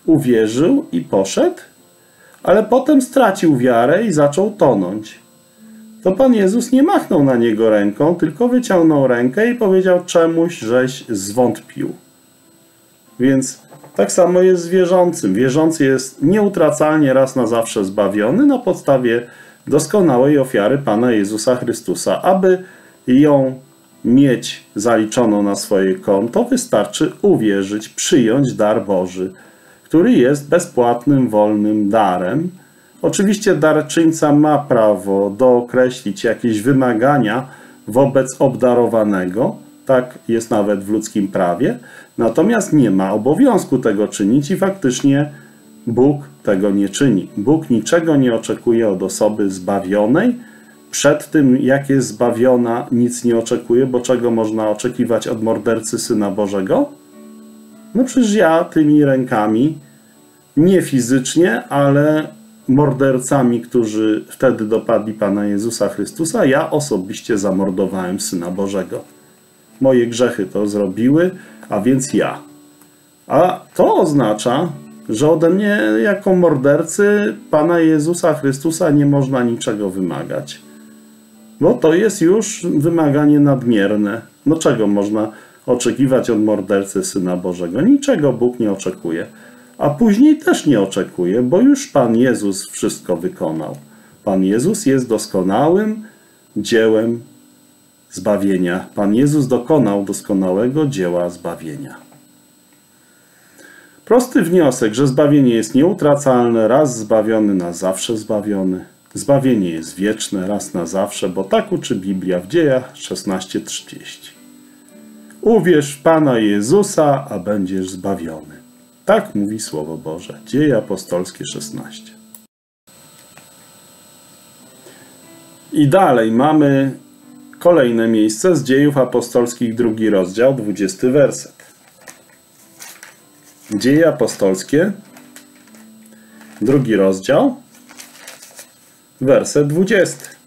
uwierzył i poszedł, ale potem stracił wiarę i zaczął tonąć. To Pan Jezus nie machnął na niego ręką, tylko wyciągnął rękę i powiedział czemuś, żeś zwątpił. Więc tak samo jest z wierzącym. Wierzący jest nieutracalnie raz na zawsze zbawiony na podstawie doskonałej ofiary Pana Jezusa Chrystusa. Aby ją mieć zaliczoną na swoje konto, wystarczy uwierzyć, przyjąć dar Boży, który jest bezpłatnym, wolnym darem. Oczywiście darczyńca ma prawo dookreślić jakieś wymagania wobec obdarowanego, tak jest nawet w ludzkim prawie, natomiast nie ma obowiązku tego czynić i faktycznie Bóg tego nie czyni. Bóg niczego nie oczekuje od osoby zbawionej, przed tym, jak jest zbawiona, nic nie oczekuje, bo czego można oczekiwać od mordercy Syna Bożego? No przecież ja tymi rękami, nie fizycznie, ale mordercami, którzy wtedy dopadli Pana Jezusa Chrystusa, ja osobiście zamordowałem Syna Bożego. Moje grzechy to zrobiły, a więc ja. A to oznacza, że ode mnie jako mordercy Pana Jezusa Chrystusa nie można niczego wymagać. No to jest już wymaganie nadmierne. No czego można oczekiwać od mordercy Syna Bożego? Niczego Bóg nie oczekuje. A później też nie oczekuje, bo już Pan Jezus wszystko wykonał. Pan Jezus jest doskonałym dziełem zbawienia. Pan Jezus dokonał doskonałego dzieła zbawienia. Prosty wniosek, że zbawienie jest nieutracalne, raz zbawiony, na zawsze zbawiony. Zbawienie jest wieczne raz na zawsze, bo tak uczy Biblia w dziejach 16:30. Uwierz w Pana Jezusa, a będziesz zbawiony. Tak mówi Słowo Boże. Dzieje apostolskie 16. I dalej mamy kolejne miejsce z dziejów apostolskich, drugi rozdział, 20 werset. Dzieje apostolskie, drugi rozdział, werset 20.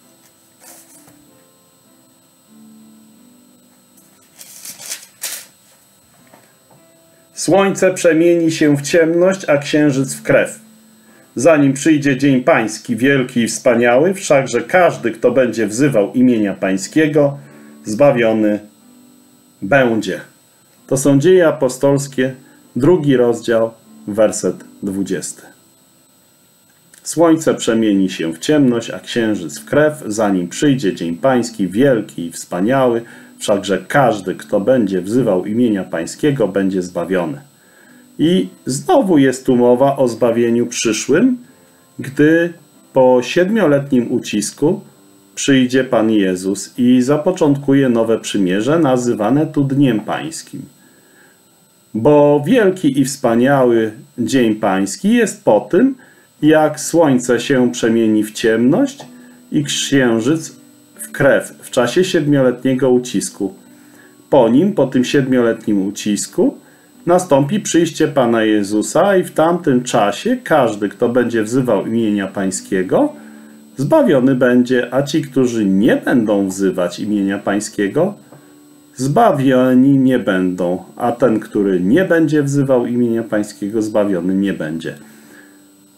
Słońce przemieni się w ciemność, a księżyc w krew. Zanim przyjdzie dzień pański, wielki i wspaniały, wszakże każdy, kto będzie wzywał imienia pańskiego, zbawiony będzie. To są dzieje apostolskie, drugi rozdział, werset 20. Słońce przemieni się w ciemność, a księżyc w krew, zanim przyjdzie dzień pański, wielki i wspaniały, wszakże każdy, kto będzie wzywał imienia pańskiego, będzie zbawiony. I znowu jest tu mowa o zbawieniu przyszłym, gdy po siedmioletnim ucisku przyjdzie Pan Jezus i zapoczątkuje nowe przymierze, nazywane tu Dniem Pańskim. Bo wielki i wspaniały Dzień Pański jest po tym, jak słońce się przemieni w ciemność i księżyc w krew w czasie siedmioletniego ucisku. Po nim, po tym siedmioletnim ucisku, nastąpi przyjście Pana Jezusa i w tamtym czasie każdy, kto będzie wzywał imienia Pańskiego, zbawiony będzie, a ci, którzy nie będą wzywać imienia Pańskiego, zbawieni nie będą, a ten, który nie będzie wzywał imienia Pańskiego, zbawiony nie będzie.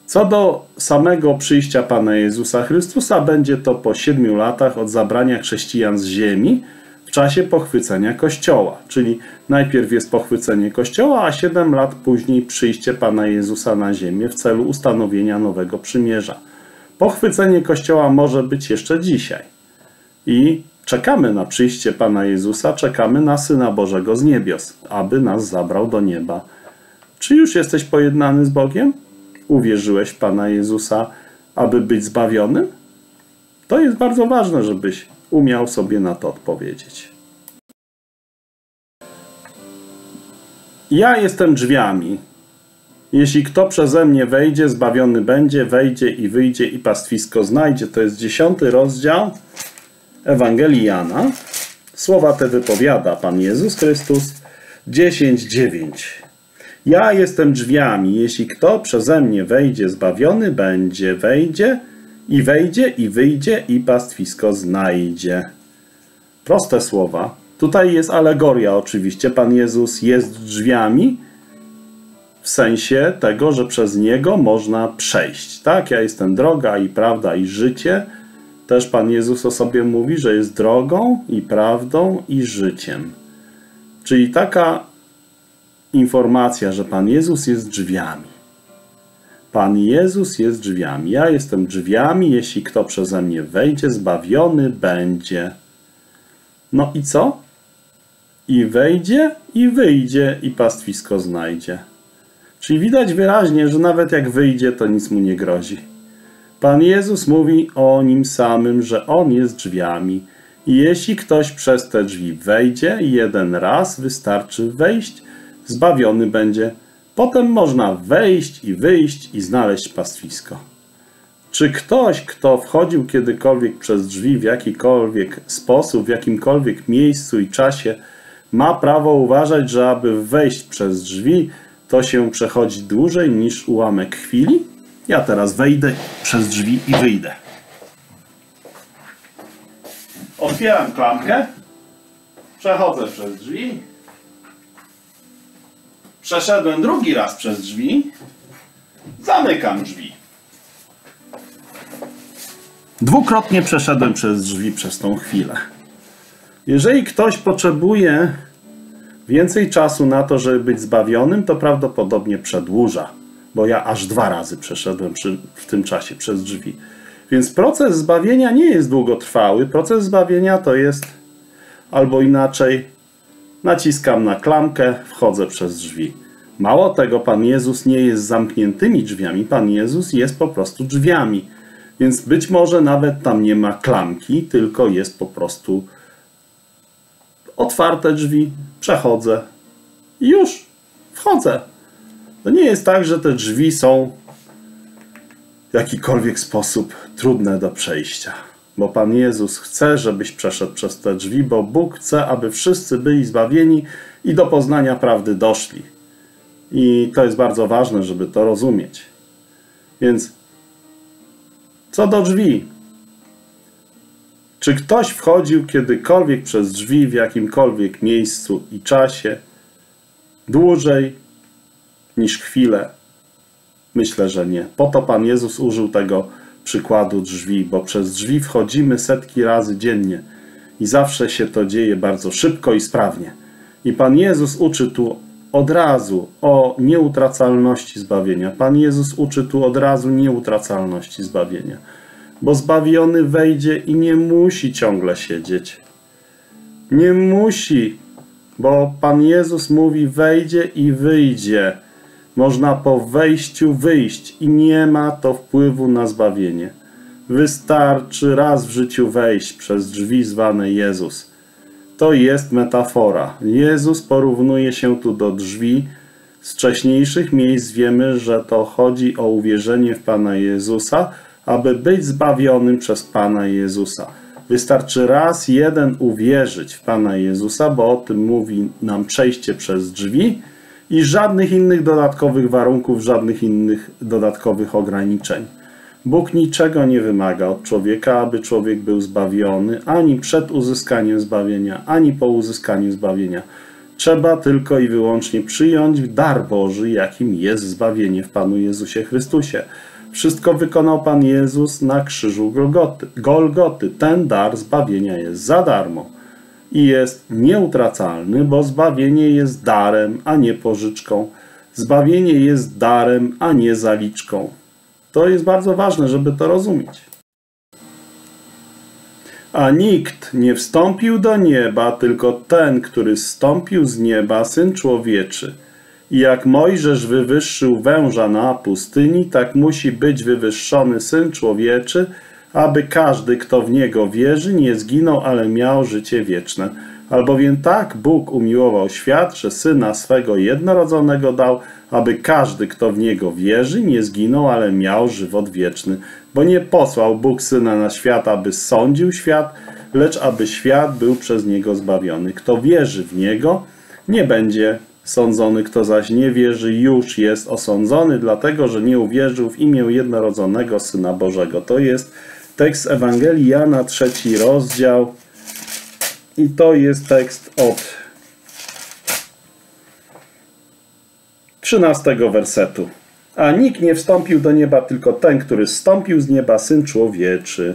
Co do samego przyjścia Pana Jezusa Chrystusa, będzie to po siedmiu latach od zabrania chrześcijan z ziemi w czasie pochwycenia Kościoła. Czyli najpierw jest pochwycenie Kościoła, a siedem lat później przyjście Pana Jezusa na ziemię w celu ustanowienia nowego przymierza. Pochwycenie Kościoła może być jeszcze dzisiaj. I czekamy na przyjście Pana Jezusa, czekamy na Syna Bożego z niebios, aby nas zabrał do nieba. Czy już jesteś pojednany z Bogiem? Uwierzyłeś Pana Jezusa, aby być zbawionym? To jest bardzo ważne, żebyś umiał sobie na to odpowiedzieć. Ja jestem drzwiami. Jeśli kto przeze mnie wejdzie, zbawiony będzie, wejdzie i wyjdzie i pastwisko znajdzie. To jest dziesiąty rozdział Ewangelii Jana. Słowa te wypowiada Pan Jezus Chrystus 10:9. Ja jestem drzwiami. Jeśli kto przeze mnie wejdzie, zbawiony będzie, wejdzie i wejdzie i wyjdzie i pastwisko znajdzie. Proste słowa. Tutaj jest alegoria oczywiście. Pan Jezus jest drzwiami w sensie tego, że przez niego można przejść. Tak, ja jestem droga i prawda i życie. Też Pan Jezus o sobie mówi, że jest drogą i prawdą i życiem. Czyli taka informacja, że Pan Jezus jest drzwiami. Pan Jezus jest drzwiami. Ja jestem drzwiami, jeśli kto przeze mnie wejdzie, zbawiony będzie. No i co? I wejdzie, i wyjdzie, i pastwisko znajdzie. Czyli widać wyraźnie, że nawet jak wyjdzie, to nic mu nie grozi. Pan Jezus mówi o nim samym, że on jest drzwiami. I jeśli ktoś przez te drzwi wejdzie, jeden raz wystarczy wejść, zbawiony będzie. Potem można wejść i wyjść i znaleźć pastwisko. Czy ktoś, kto wchodził kiedykolwiek przez drzwi w jakikolwiek sposób, w jakimkolwiek miejscu i czasie, ma prawo uważać, że aby wejść przez drzwi, to się przechodzi dłużej niż ułamek chwili? Ja teraz wejdę przez drzwi i wyjdę. Otwieram klamkę, przechodzę przez drzwi, Przeszedłem drugi raz przez drzwi. Zamykam drzwi. Dwukrotnie przeszedłem przez drzwi przez tą chwilę. Jeżeli ktoś potrzebuje więcej czasu na to, żeby być zbawionym, to prawdopodobnie przedłuża, bo ja aż dwa razy przeszedłem przy, w tym czasie przez drzwi. Więc proces zbawienia nie jest długotrwały. Proces zbawienia to jest albo inaczej Naciskam na klamkę, wchodzę przez drzwi. Mało tego, Pan Jezus nie jest zamkniętymi drzwiami, Pan Jezus jest po prostu drzwiami. Więc być może nawet tam nie ma klamki, tylko jest po prostu otwarte drzwi, przechodzę i już wchodzę. To nie jest tak, że te drzwi są w jakikolwiek sposób trudne do przejścia bo Pan Jezus chce, żebyś przeszedł przez te drzwi, bo Bóg chce, aby wszyscy byli zbawieni i do poznania prawdy doszli. I to jest bardzo ważne, żeby to rozumieć. Więc co do drzwi. Czy ktoś wchodził kiedykolwiek przez drzwi w jakimkolwiek miejscu i czasie dłużej niż chwilę? Myślę, że nie. Po to Pan Jezus użył tego przykładu drzwi, bo przez drzwi wchodzimy setki razy dziennie i zawsze się to dzieje bardzo szybko i sprawnie. I Pan Jezus uczy tu od razu o nieutracalności zbawienia. Pan Jezus uczy tu od razu nieutracalności zbawienia, bo zbawiony wejdzie i nie musi ciągle siedzieć. Nie musi, bo Pan Jezus mówi: wejdzie i wyjdzie. Można po wejściu wyjść i nie ma to wpływu na zbawienie. Wystarczy raz w życiu wejść przez drzwi zwane Jezus. To jest metafora. Jezus porównuje się tu do drzwi. Z wcześniejszych miejsc wiemy, że to chodzi o uwierzenie w Pana Jezusa, aby być zbawionym przez Pana Jezusa. Wystarczy raz jeden uwierzyć w Pana Jezusa, bo o tym mówi nam przejście przez drzwi i żadnych innych dodatkowych warunków, żadnych innych dodatkowych ograniczeń. Bóg niczego nie wymaga od człowieka, aby człowiek był zbawiony, ani przed uzyskaniem zbawienia, ani po uzyskaniu zbawienia. Trzeba tylko i wyłącznie przyjąć dar Boży, jakim jest zbawienie w Panu Jezusie Chrystusie. Wszystko wykonał Pan Jezus na krzyżu Golgoty. Golgoty. Ten dar zbawienia jest za darmo i jest nieutracalny, bo zbawienie jest darem, a nie pożyczką. Zbawienie jest darem, a nie zaliczką. To jest bardzo ważne, żeby to rozumieć. A nikt nie wstąpił do nieba, tylko ten, który zstąpił z nieba, syn człowieczy. I jak Mojżesz wywyższył węża na pustyni, tak musi być wywyższony syn człowieczy, aby każdy, kto w niego wierzy, nie zginął, ale miał życie wieczne. Albowiem tak Bóg umiłował świat, że syna swego jednorodzonego dał, aby każdy, kto w niego wierzy, nie zginął, ale miał żywot wieczny. Bo nie posłał Bóg syna na świat, aby sądził świat, lecz aby świat był przez niego zbawiony. Kto wierzy w niego, nie będzie sądzony, kto zaś nie wierzy, już jest osądzony, dlatego że nie uwierzył w imię jednorodzonego Syna Bożego. To jest tekst Ewangelii Jana, trzeci rozdział. I to jest tekst od 13 wersetu. A nikt nie wstąpił do nieba, tylko ten, który wstąpił z nieba, Syn Człowieczy.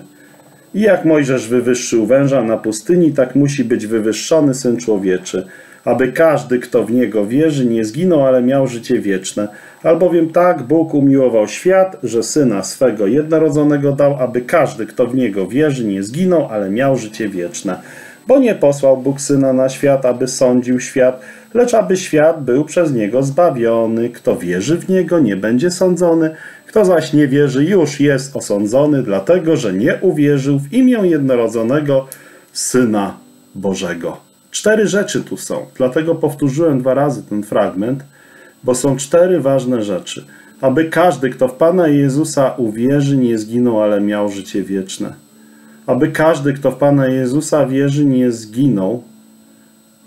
I jak Mojżesz wywyższył węża na pustyni, tak musi być wywyższony Syn Człowieczy, aby każdy, kto w Niego wierzy, nie zginął, ale miał życie wieczne. Albowiem tak Bóg umiłował świat, że Syna swego jednorodzonego dał, aby każdy, kto w Niego wierzy, nie zginął, ale miał życie wieczne. Bo nie posłał Bóg Syna na świat, aby sądził świat, lecz aby świat był przez Niego zbawiony. Kto wierzy w Niego, nie będzie sądzony, kto zaś nie wierzy, już jest osądzony, dlatego że nie uwierzył w imię jednorodzonego Syna Bożego. Cztery rzeczy tu są, dlatego powtórzyłem dwa razy ten fragment, bo są cztery ważne rzeczy. Aby każdy, kto w Pana Jezusa uwierzy, nie zginął, ale miał życie wieczne. Aby każdy, kto w Pana Jezusa wierzy, nie zginął,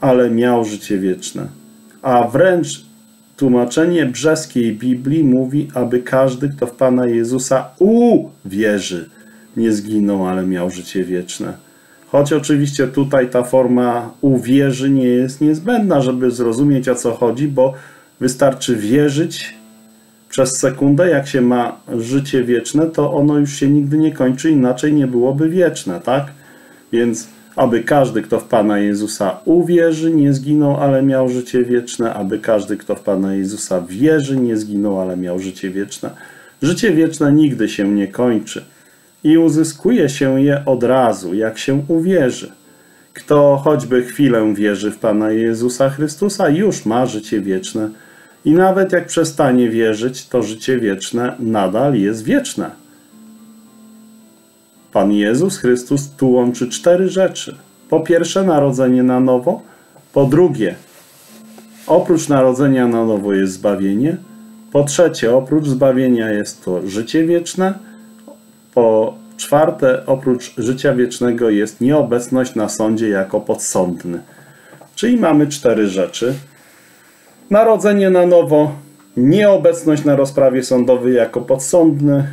ale miał życie wieczne. A wręcz tłumaczenie brzeskiej Biblii mówi, aby każdy, kto w Pana Jezusa uwierzy, nie zginął, ale miał życie wieczne. Choć oczywiście tutaj ta forma uwierzy nie jest niezbędna, żeby zrozumieć o co chodzi, bo wystarczy wierzyć przez sekundę, jak się ma życie wieczne, to ono już się nigdy nie kończy, inaczej nie byłoby wieczne, tak? Więc aby każdy, kto w Pana Jezusa uwierzy, nie zginął, ale miał życie wieczne, aby każdy, kto w Pana Jezusa wierzy, nie zginął, ale miał życie wieczne. Życie wieczne nigdy się nie kończy i uzyskuje się je od razu, jak się uwierzy. Kto choćby chwilę wierzy w Pana Jezusa Chrystusa, już ma życie wieczne. I nawet jak przestanie wierzyć, to życie wieczne nadal jest wieczne. Pan Jezus Chrystus tu łączy cztery rzeczy. Po pierwsze, narodzenie na nowo. Po drugie, oprócz narodzenia na nowo jest zbawienie. Po trzecie, oprócz zbawienia jest to życie wieczne. Po czwarte, oprócz życia wiecznego jest nieobecność na sądzie jako podsądny. Czyli mamy cztery rzeczy. Narodzenie na nowo, nieobecność na rozprawie sądowej jako podsądny,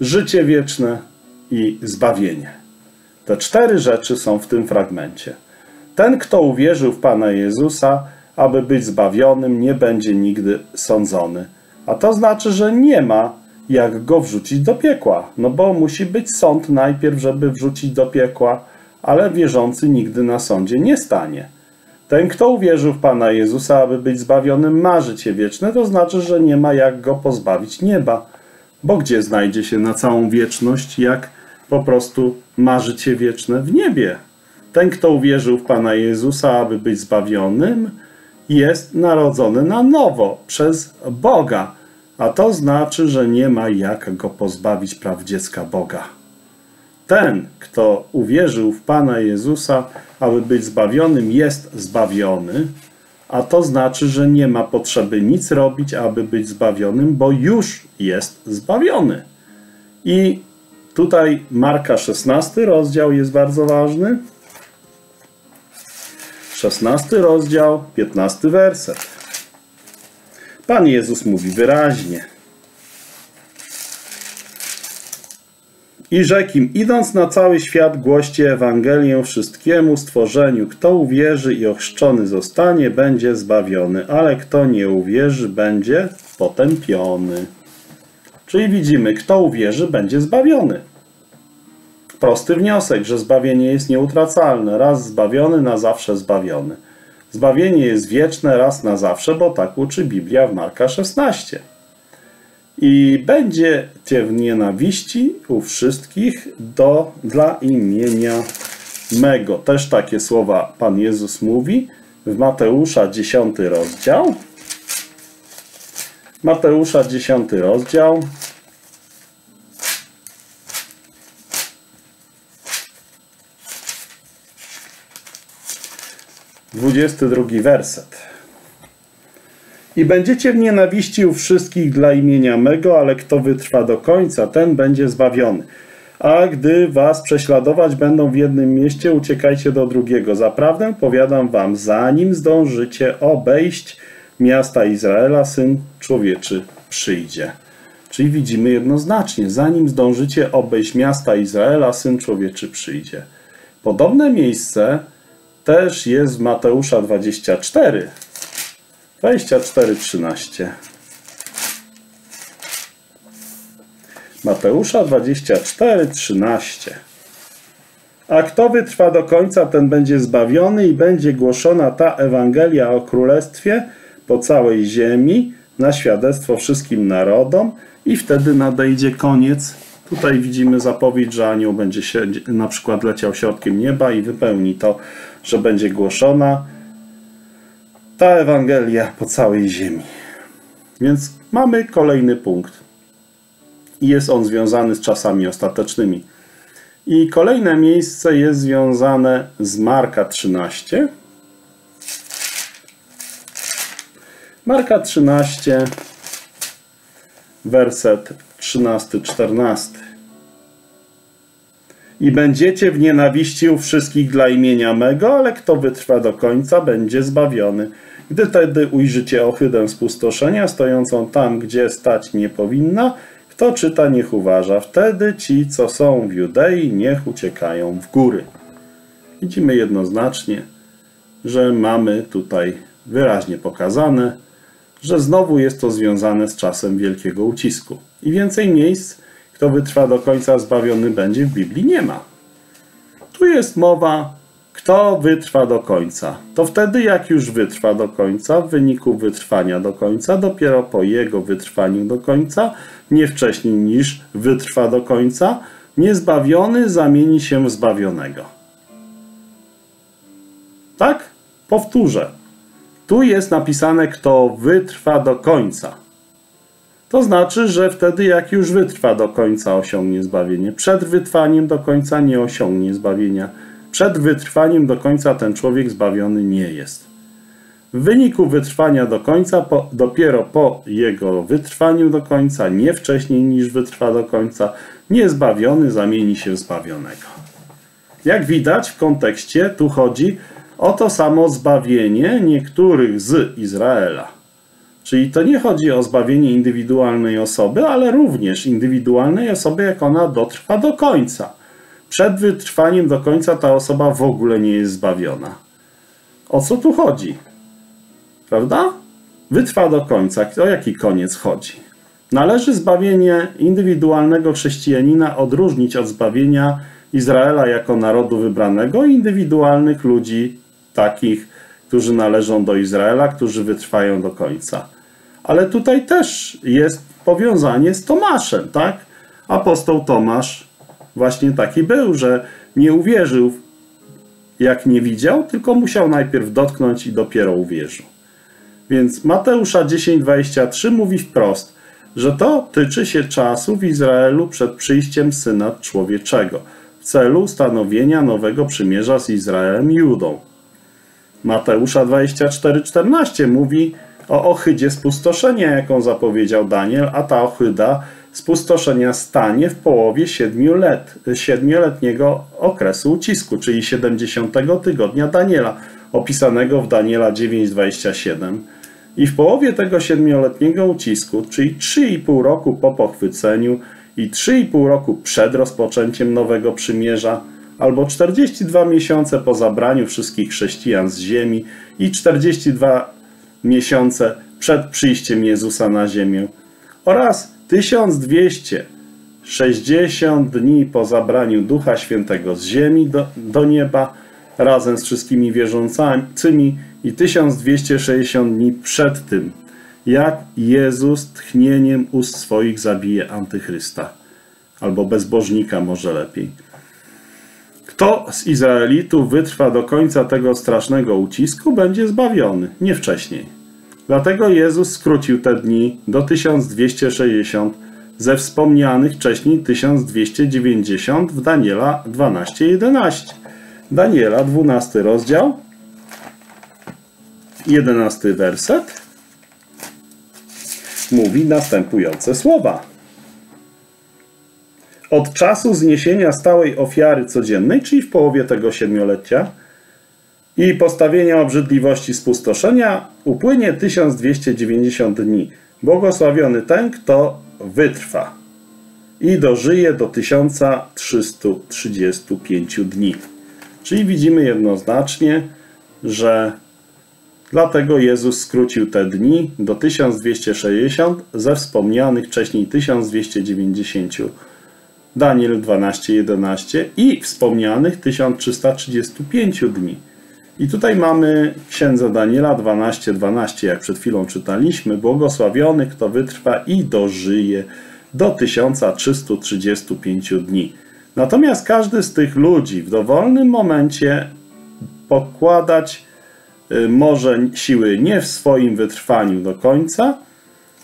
życie wieczne i zbawienie. Te cztery rzeczy są w tym fragmencie. Ten, kto uwierzył w Pana Jezusa, aby być zbawionym, nie będzie nigdy sądzony. A to znaczy, że nie ma jak go wrzucić do piekła. No bo musi być sąd najpierw, żeby wrzucić do piekła, ale wierzący nigdy na sądzie nie stanie. Ten, kto uwierzył w Pana Jezusa, aby być zbawionym, ma życie wieczne, to znaczy, że nie ma jak go pozbawić nieba. Bo gdzie znajdzie się na całą wieczność, jak po prostu ma życie wieczne w niebie? Ten, kto uwierzył w Pana Jezusa, aby być zbawionym, jest narodzony na nowo przez Boga. A to znaczy, że nie ma jak go pozbawić praw dziecka Boga. Ten, kto uwierzył w Pana Jezusa, aby być zbawionym, jest zbawiony, a to znaczy, że nie ma potrzeby nic robić, aby być zbawionym, bo już jest zbawiony. I tutaj Marka 16 rozdział jest bardzo ważny. 16 rozdział, 15 werset. Pan Jezus mówi wyraźnie. I rzekł im, idąc na cały świat, głoście Ewangelię wszystkiemu stworzeniu. Kto uwierzy i ochrzczony zostanie, będzie zbawiony, ale kto nie uwierzy, będzie potępiony. Czyli widzimy, kto uwierzy, będzie zbawiony. Prosty wniosek, że zbawienie jest nieutracalne. Raz zbawiony, na zawsze zbawiony. Zbawienie jest wieczne raz na zawsze, bo tak uczy Biblia w Marka 16. I będziecie w nienawiści u wszystkich do, dla imienia mego. Też takie słowa Pan Jezus mówi w Mateusza 10 rozdział. Mateusza 10 rozdział. 22 werset. I będziecie w nienawiści u wszystkich dla imienia mego, ale kto wytrwa do końca, ten będzie zbawiony. A gdy was prześladować będą w jednym mieście, uciekajcie do drugiego. Zaprawdę powiadam wam, zanim zdążycie obejść miasta Izraela, Syn Człowieczy przyjdzie. Czyli widzimy jednoznacznie, zanim zdążycie obejść miasta Izraela, Syn Człowieczy przyjdzie. Podobne miejsce też jest w Mateusza 24. 24, 13. Mateusza 24, 13. A kto wytrwa do końca, ten będzie zbawiony i będzie głoszona ta Ewangelia o Królestwie po całej ziemi na świadectwo wszystkim narodom i wtedy nadejdzie koniec. Tutaj widzimy zapowiedź, że anioł będzie się na przykład leciał środkiem nieba i wypełni to że będzie głoszona ta Ewangelia po całej ziemi. Więc mamy kolejny punkt. I jest on związany z czasami ostatecznymi. I kolejne miejsce jest związane z Marka 13. Marka 13, werset 13-14 i będziecie w nienawiści u wszystkich dla imienia mego, ale kto wytrwa do końca, będzie zbawiony. Gdy tedy ujrzycie ohydę spustoszenia, stojącą tam, gdzie stać nie powinna, kto czyta, niech uważa. Wtedy ci, co są w Judei, niech uciekają w góry. Widzimy jednoznacznie, że mamy tutaj wyraźnie pokazane, że znowu jest to związane z czasem wielkiego ucisku. I więcej miejsc kto wytrwa do końca, zbawiony będzie w Biblii nie ma. Tu jest mowa, kto wytrwa do końca. To wtedy, jak już wytrwa do końca, w wyniku wytrwania do końca, dopiero po jego wytrwaniu do końca, nie wcześniej niż wytrwa do końca, niezbawiony zamieni się w zbawionego. Tak? Powtórzę. Tu jest napisane, kto wytrwa do końca. To znaczy, że wtedy jak już wytrwa do końca osiągnie zbawienie. Przed wytrwaniem do końca nie osiągnie zbawienia. Przed wytrwaniem do końca ten człowiek zbawiony nie jest. W wyniku wytrwania do końca, po, dopiero po jego wytrwaniu do końca, nie wcześniej niż wytrwa do końca, niezbawiony zamieni się w zbawionego. Jak widać w kontekście, tu chodzi o to samo zbawienie niektórych z Izraela. Czyli to nie chodzi o zbawienie indywidualnej osoby, ale również indywidualnej osoby, jak ona dotrwa do końca. Przed wytrwaniem do końca ta osoba w ogóle nie jest zbawiona. O co tu chodzi? Prawda? Wytrwa do końca. O jaki koniec chodzi? Należy zbawienie indywidualnego chrześcijanina odróżnić od zbawienia Izraela jako narodu wybranego i indywidualnych ludzi, takich którzy należą do Izraela, którzy wytrwają do końca. Ale tutaj też jest powiązanie z Tomaszem, tak? Apostoł Tomasz właśnie taki był, że nie uwierzył, jak nie widział, tylko musiał najpierw dotknąć i dopiero uwierzył. Więc Mateusza 10:23 mówi wprost, że to tyczy się czasu w Izraelu przed przyjściem Syna Człowieczego w celu ustanowienia nowego przymierza z Izraelem i Judą. Mateusza 24:14 mówi o ohydzie spustoszenia, jaką zapowiedział Daniel, a ta ohyda spustoszenia stanie w połowie siedmiolet, siedmioletniego okresu ucisku, czyli 70 tygodnia Daniela, opisanego w Daniela 9:27. I w połowie tego siedmioletniego ucisku, czyli 3,5 roku po pochwyceniu i 3,5 roku przed rozpoczęciem nowego przymierza, albo 42 miesiące po zabraniu wszystkich chrześcijan z ziemi i 42 miesiące przed przyjściem Jezusa na ziemię oraz 1260 dni po zabraniu Ducha Świętego z ziemi do, do nieba razem z wszystkimi wierzącymi i 1260 dni przed tym, jak Jezus tchnieniem ust swoich zabije antychrysta. Albo bezbożnika może lepiej. Kto z Izraelitów wytrwa do końca tego strasznego ucisku, będzie zbawiony, nie wcześniej. Dlatego Jezus skrócił te dni do 1260 ze wspomnianych wcześniej 1290 w Daniela 12:11. Daniela 12 rozdział 11 werset mówi następujące słowa. Od czasu zniesienia stałej ofiary codziennej, czyli w połowie tego siedmiolecia, i postawienia obrzydliwości spustoszenia, upłynie 1290 dni. Błogosławiony ten, kto wytrwa i dożyje do 1335 dni. Czyli widzimy jednoznacznie, że dlatego Jezus skrócił te dni do 1260 ze wspomnianych wcześniej 1290 Daniel 12:11 i wspomnianych 1335 dni. I tutaj mamy księdza Daniela 12:12, 12, jak przed chwilą czytaliśmy, błogosławiony, kto wytrwa i dożyje do 1335 dni. Natomiast każdy z tych ludzi w dowolnym momencie pokładać y, może siły nie w swoim wytrwaniu do końca,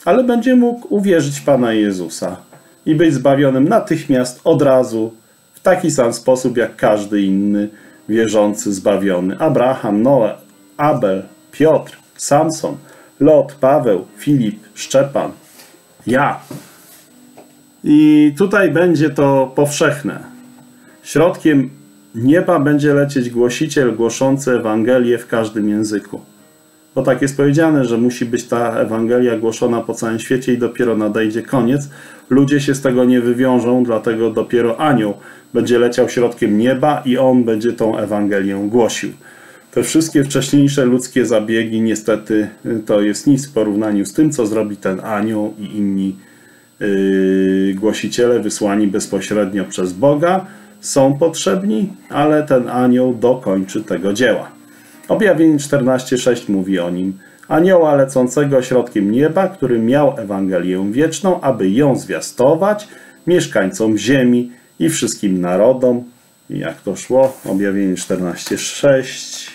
ale będzie mógł uwierzyć Pana Jezusa i być zbawionym natychmiast, od razu, w taki sam sposób jak każdy inny wierzący zbawiony. Abraham, Noe, Abel, Piotr, Samson, Lot, Paweł, Filip, Szczepan, ja. I tutaj będzie to powszechne. Środkiem nieba będzie lecieć głosiciel głoszący Ewangelię w każdym języku. Bo tak jest powiedziane, że musi być ta Ewangelia głoszona po całym świecie i dopiero nadejdzie koniec. Ludzie się z tego nie wywiążą, dlatego dopiero anioł będzie leciał środkiem nieba i on będzie tą Ewangelię głosił. Te wszystkie wcześniejsze ludzkie zabiegi, niestety, to jest nic w porównaniu z tym, co zrobi ten anioł i inni yy, głosiciele wysłani bezpośrednio przez Boga. Są potrzebni, ale ten anioł dokończy tego dzieła. Objawienie 14:6 mówi o nim. Anioła lecącego środkiem nieba, który miał Ewangelię wieczną, aby ją zwiastować mieszkańcom ziemi i wszystkim narodom. I jak to szło? Objawienie 14:6.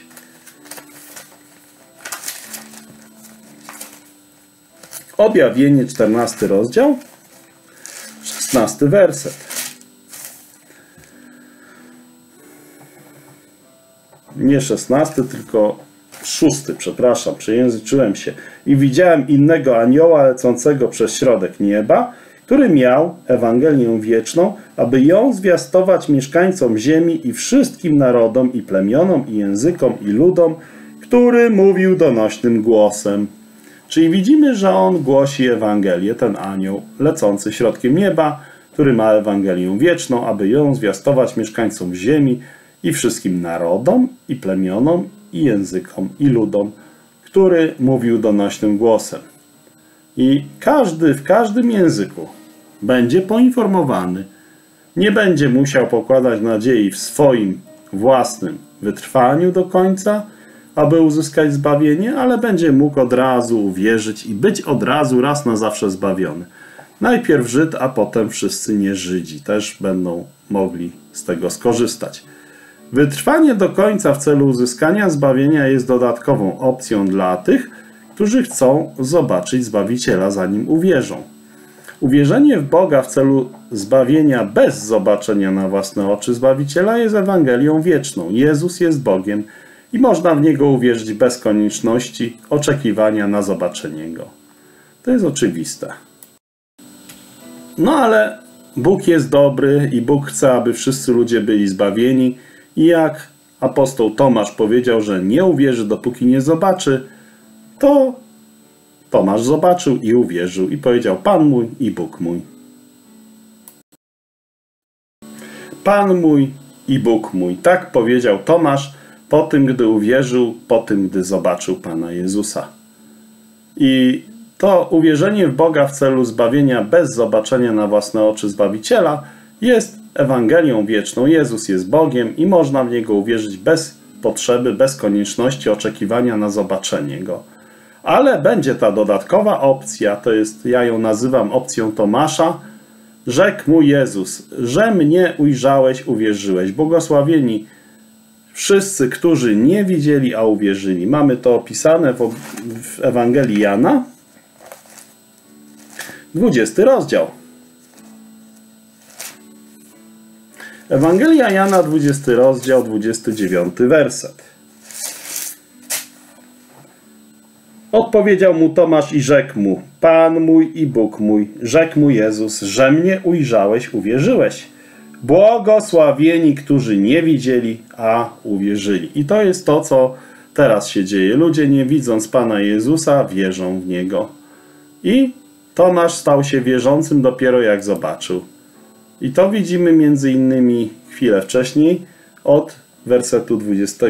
Objawienie 14 rozdział, 16 werset. Nie szesnasty, tylko szósty, przepraszam, przejęzyczyłem się. I widziałem innego anioła lecącego przez środek nieba, który miał Ewangelię wieczną, aby ją zwiastować mieszkańcom ziemi i wszystkim narodom i plemionom i językom i ludom, który mówił donośnym głosem. Czyli widzimy, że on głosi Ewangelię, ten anioł lecący środkiem nieba, który ma Ewangelię wieczną, aby ją zwiastować mieszkańcom ziemi, i wszystkim narodom, i plemionom, i językom, i ludom, który mówił donośnym głosem. I każdy w każdym języku będzie poinformowany, nie będzie musiał pokładać nadziei w swoim własnym wytrwaniu do końca, aby uzyskać zbawienie, ale będzie mógł od razu uwierzyć i być od razu raz na zawsze zbawiony. Najpierw Żyd, a potem wszyscy nie Żydzi też będą mogli z tego skorzystać. Wytrwanie do końca w celu uzyskania zbawienia jest dodatkową opcją dla tych, którzy chcą zobaczyć Zbawiciela, zanim uwierzą. Uwierzenie w Boga w celu zbawienia bez zobaczenia na własne oczy Zbawiciela jest Ewangelią wieczną. Jezus jest Bogiem i można w Niego uwierzyć bez konieczności oczekiwania na zobaczenie Go. To jest oczywiste. No ale Bóg jest dobry i Bóg chce, aby wszyscy ludzie byli zbawieni. I jak apostoł Tomasz powiedział, że nie uwierzy, dopóki nie zobaczy, to Tomasz zobaczył i uwierzył i powiedział: Pan mój i Bóg mój. Pan mój i Bóg mój. Tak powiedział Tomasz po tym, gdy uwierzył, po tym, gdy zobaczył Pana Jezusa. I to uwierzenie w Boga w celu zbawienia bez zobaczenia na własne oczy Zbawiciela jest Ewangelią wieczną. Jezus jest Bogiem i można w Niego uwierzyć bez potrzeby, bez konieczności oczekiwania na zobaczenie Go. Ale będzie ta dodatkowa opcja, to jest, ja ją nazywam opcją Tomasza, rzekł mu Jezus, że mnie ujrzałeś, uwierzyłeś. Błogosławieni wszyscy, którzy nie widzieli, a uwierzyli. Mamy to opisane w, Ewangelii Jana, 20 rozdział. Ewangelia Jana, 20 rozdział, 29 werset. Odpowiedział mu Tomasz i rzekł mu, Pan mój i Bóg mój, rzekł mu Jezus, że mnie ujrzałeś, uwierzyłeś. Błogosławieni, którzy nie widzieli, a uwierzyli. I to jest to, co teraz się dzieje. Ludzie nie widząc Pana Jezusa, wierzą w Niego. I Tomasz stał się wierzącym dopiero jak zobaczył. I to widzimy między innymi chwilę wcześniej od wersetu 20.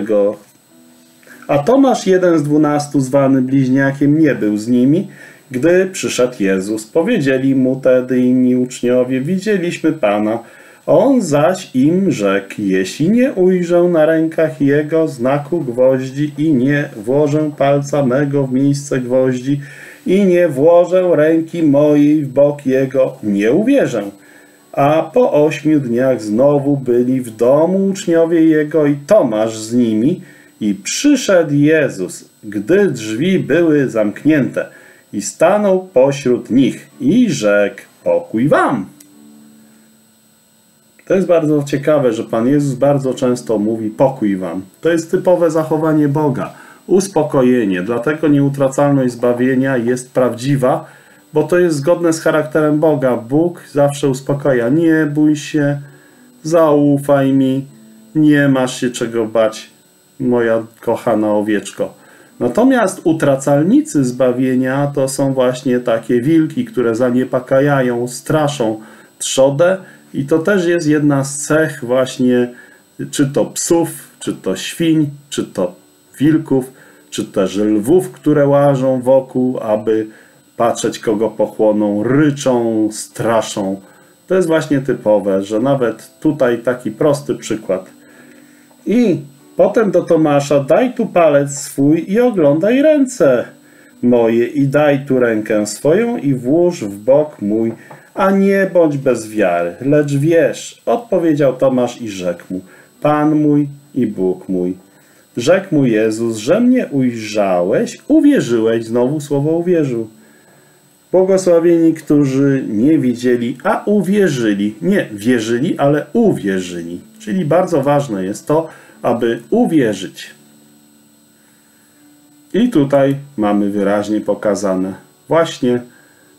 A Tomasz, jeden z dwunastu, zwany bliźniakiem, nie był z nimi, gdy przyszedł Jezus. Powiedzieli mu tedy inni uczniowie, widzieliśmy Pana. On zaś im rzekł, jeśli nie ujrzę na rękach Jego znaku gwoździ i nie włożę palca mego w miejsce gwoździ i nie włożę ręki mojej w bok Jego, nie uwierzę. A po ośmiu dniach znowu byli w domu uczniowie Jego i Tomasz z nimi i przyszedł Jezus, gdy drzwi były zamknięte i stanął pośród nich i rzekł pokój wam. To jest bardzo ciekawe, że Pan Jezus bardzo często mówi pokój wam. To jest typowe zachowanie Boga, uspokojenie. Dlatego nieutracalność zbawienia jest prawdziwa, bo to jest zgodne z charakterem Boga. Bóg zawsze uspokaja. Nie bój się, zaufaj mi, nie masz się czego bać, moja kochana owieczko. Natomiast utracalnicy zbawienia to są właśnie takie wilki, które zaniepakajają, straszą trzodę i to też jest jedna z cech właśnie czy to psów, czy to świń, czy to wilków, czy też lwów, które łażą wokół, aby patrzeć kogo pochłoną, ryczą, straszą. To jest właśnie typowe, że nawet tutaj taki prosty przykład. I potem do Tomasza daj tu palec swój i oglądaj ręce moje i daj tu rękę swoją i włóż w bok mój a nie bądź bez wiary, lecz wiesz, odpowiedział Tomasz i rzekł mu, Pan mój i Bóg mój. Rzekł mu Jezus, że mnie ujrzałeś, uwierzyłeś, znowu słowo uwierzył. Błogosławieni, którzy nie widzieli, a uwierzyli. Nie wierzyli, ale uwierzyli. Czyli bardzo ważne jest to, aby uwierzyć. I tutaj mamy wyraźnie pokazane właśnie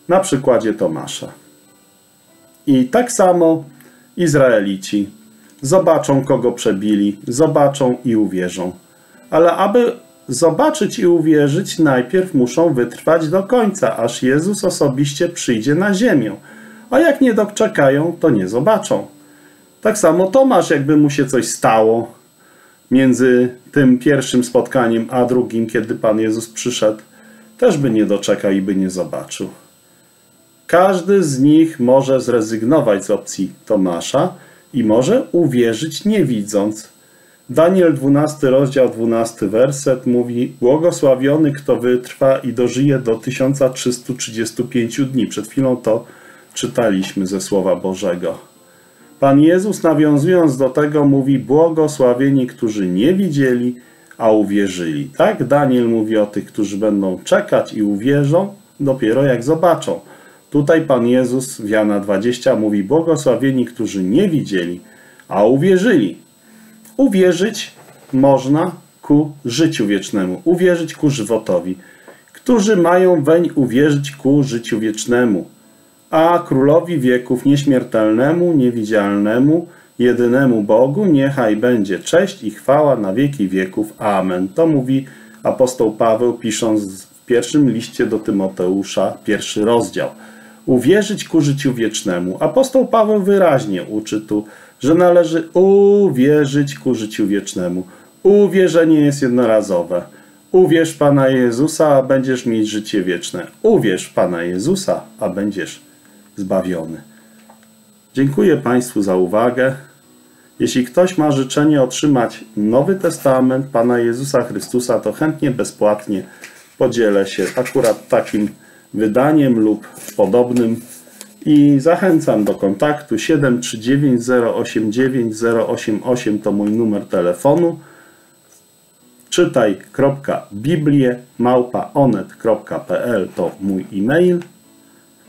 na przykładzie Tomasza. I tak samo Izraelici zobaczą, kogo przebili, zobaczą i uwierzą. Ale aby zobaczyć i uwierzyć, najpierw muszą wytrwać do końca, aż Jezus osobiście przyjdzie na ziemię. A jak nie doczekają, to nie zobaczą. Tak samo Tomasz, jakby mu się coś stało między tym pierwszym spotkaniem a drugim, kiedy Pan Jezus przyszedł, też by nie doczekał i by nie zobaczył. Każdy z nich może zrezygnować z opcji Tomasza i może uwierzyć nie widząc. Daniel 12 rozdział 12 werset mówi Błogosławiony kto wytrwa i dożyje do 1335 dni. Przed chwilą to czytaliśmy ze Słowa Bożego. Pan Jezus nawiązując do tego mówi błogosławieni, którzy nie widzieli, a uwierzyli. Tak Daniel mówi o tych, którzy będą czekać i uwierzą dopiero jak zobaczą. Tutaj Pan Jezus w Jana 20 mówi błogosławieni, którzy nie widzieli, a uwierzyli. Uwierzyć można ku życiu wiecznemu, uwierzyć ku żywotowi, którzy mają weń uwierzyć ku życiu wiecznemu, a królowi wieków nieśmiertelnemu, niewidzialnemu, jedynemu Bogu, niechaj będzie cześć i chwała na wieki wieków. Amen. To mówi apostoł Paweł, pisząc w pierwszym liście do Tymoteusza, pierwszy rozdział. Uwierzyć ku życiu wiecznemu. Apostoł Paweł wyraźnie uczy tu, że należy uwierzyć ku życiu wiecznemu. Uwierzenie jest jednorazowe. Uwierz Pana Jezusa, a będziesz mieć życie wieczne. Uwierz Pana Jezusa, a będziesz zbawiony. Dziękuję Państwu za uwagę. Jeśli ktoś ma życzenie otrzymać Nowy Testament Pana Jezusa Chrystusa, to chętnie, bezpłatnie podzielę się akurat takim wydaniem lub podobnym i zachęcam do kontaktu. 739 089 088 to mój numer telefonu. małpaonet.pl to mój e-mail.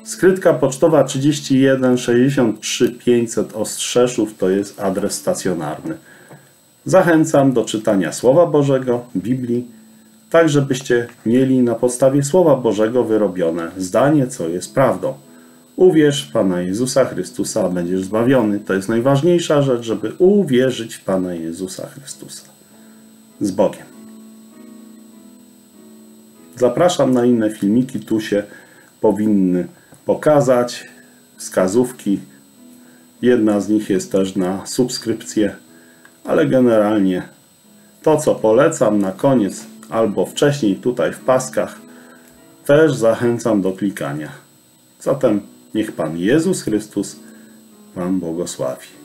Skrytka pocztowa 31 63 500 Ostrzeszów to jest adres stacjonarny. Zachęcam do czytania Słowa Bożego, Biblii tak żebyście mieli na podstawie Słowa Bożego wyrobione zdanie, co jest prawdą. Uwierz w Pana Jezusa Chrystusa, a będziesz zbawiony. To jest najważniejsza rzecz, żeby uwierzyć w Pana Jezusa Chrystusa. Z Bogiem. Zapraszam na inne filmiki, tu się powinny pokazać wskazówki. Jedna z nich jest też na subskrypcję, ale generalnie to, co polecam na koniec albo wcześniej tutaj w paskach, też zachęcam do klikania. Zatem niech Pan Jezus Chrystus Wam błogosławi.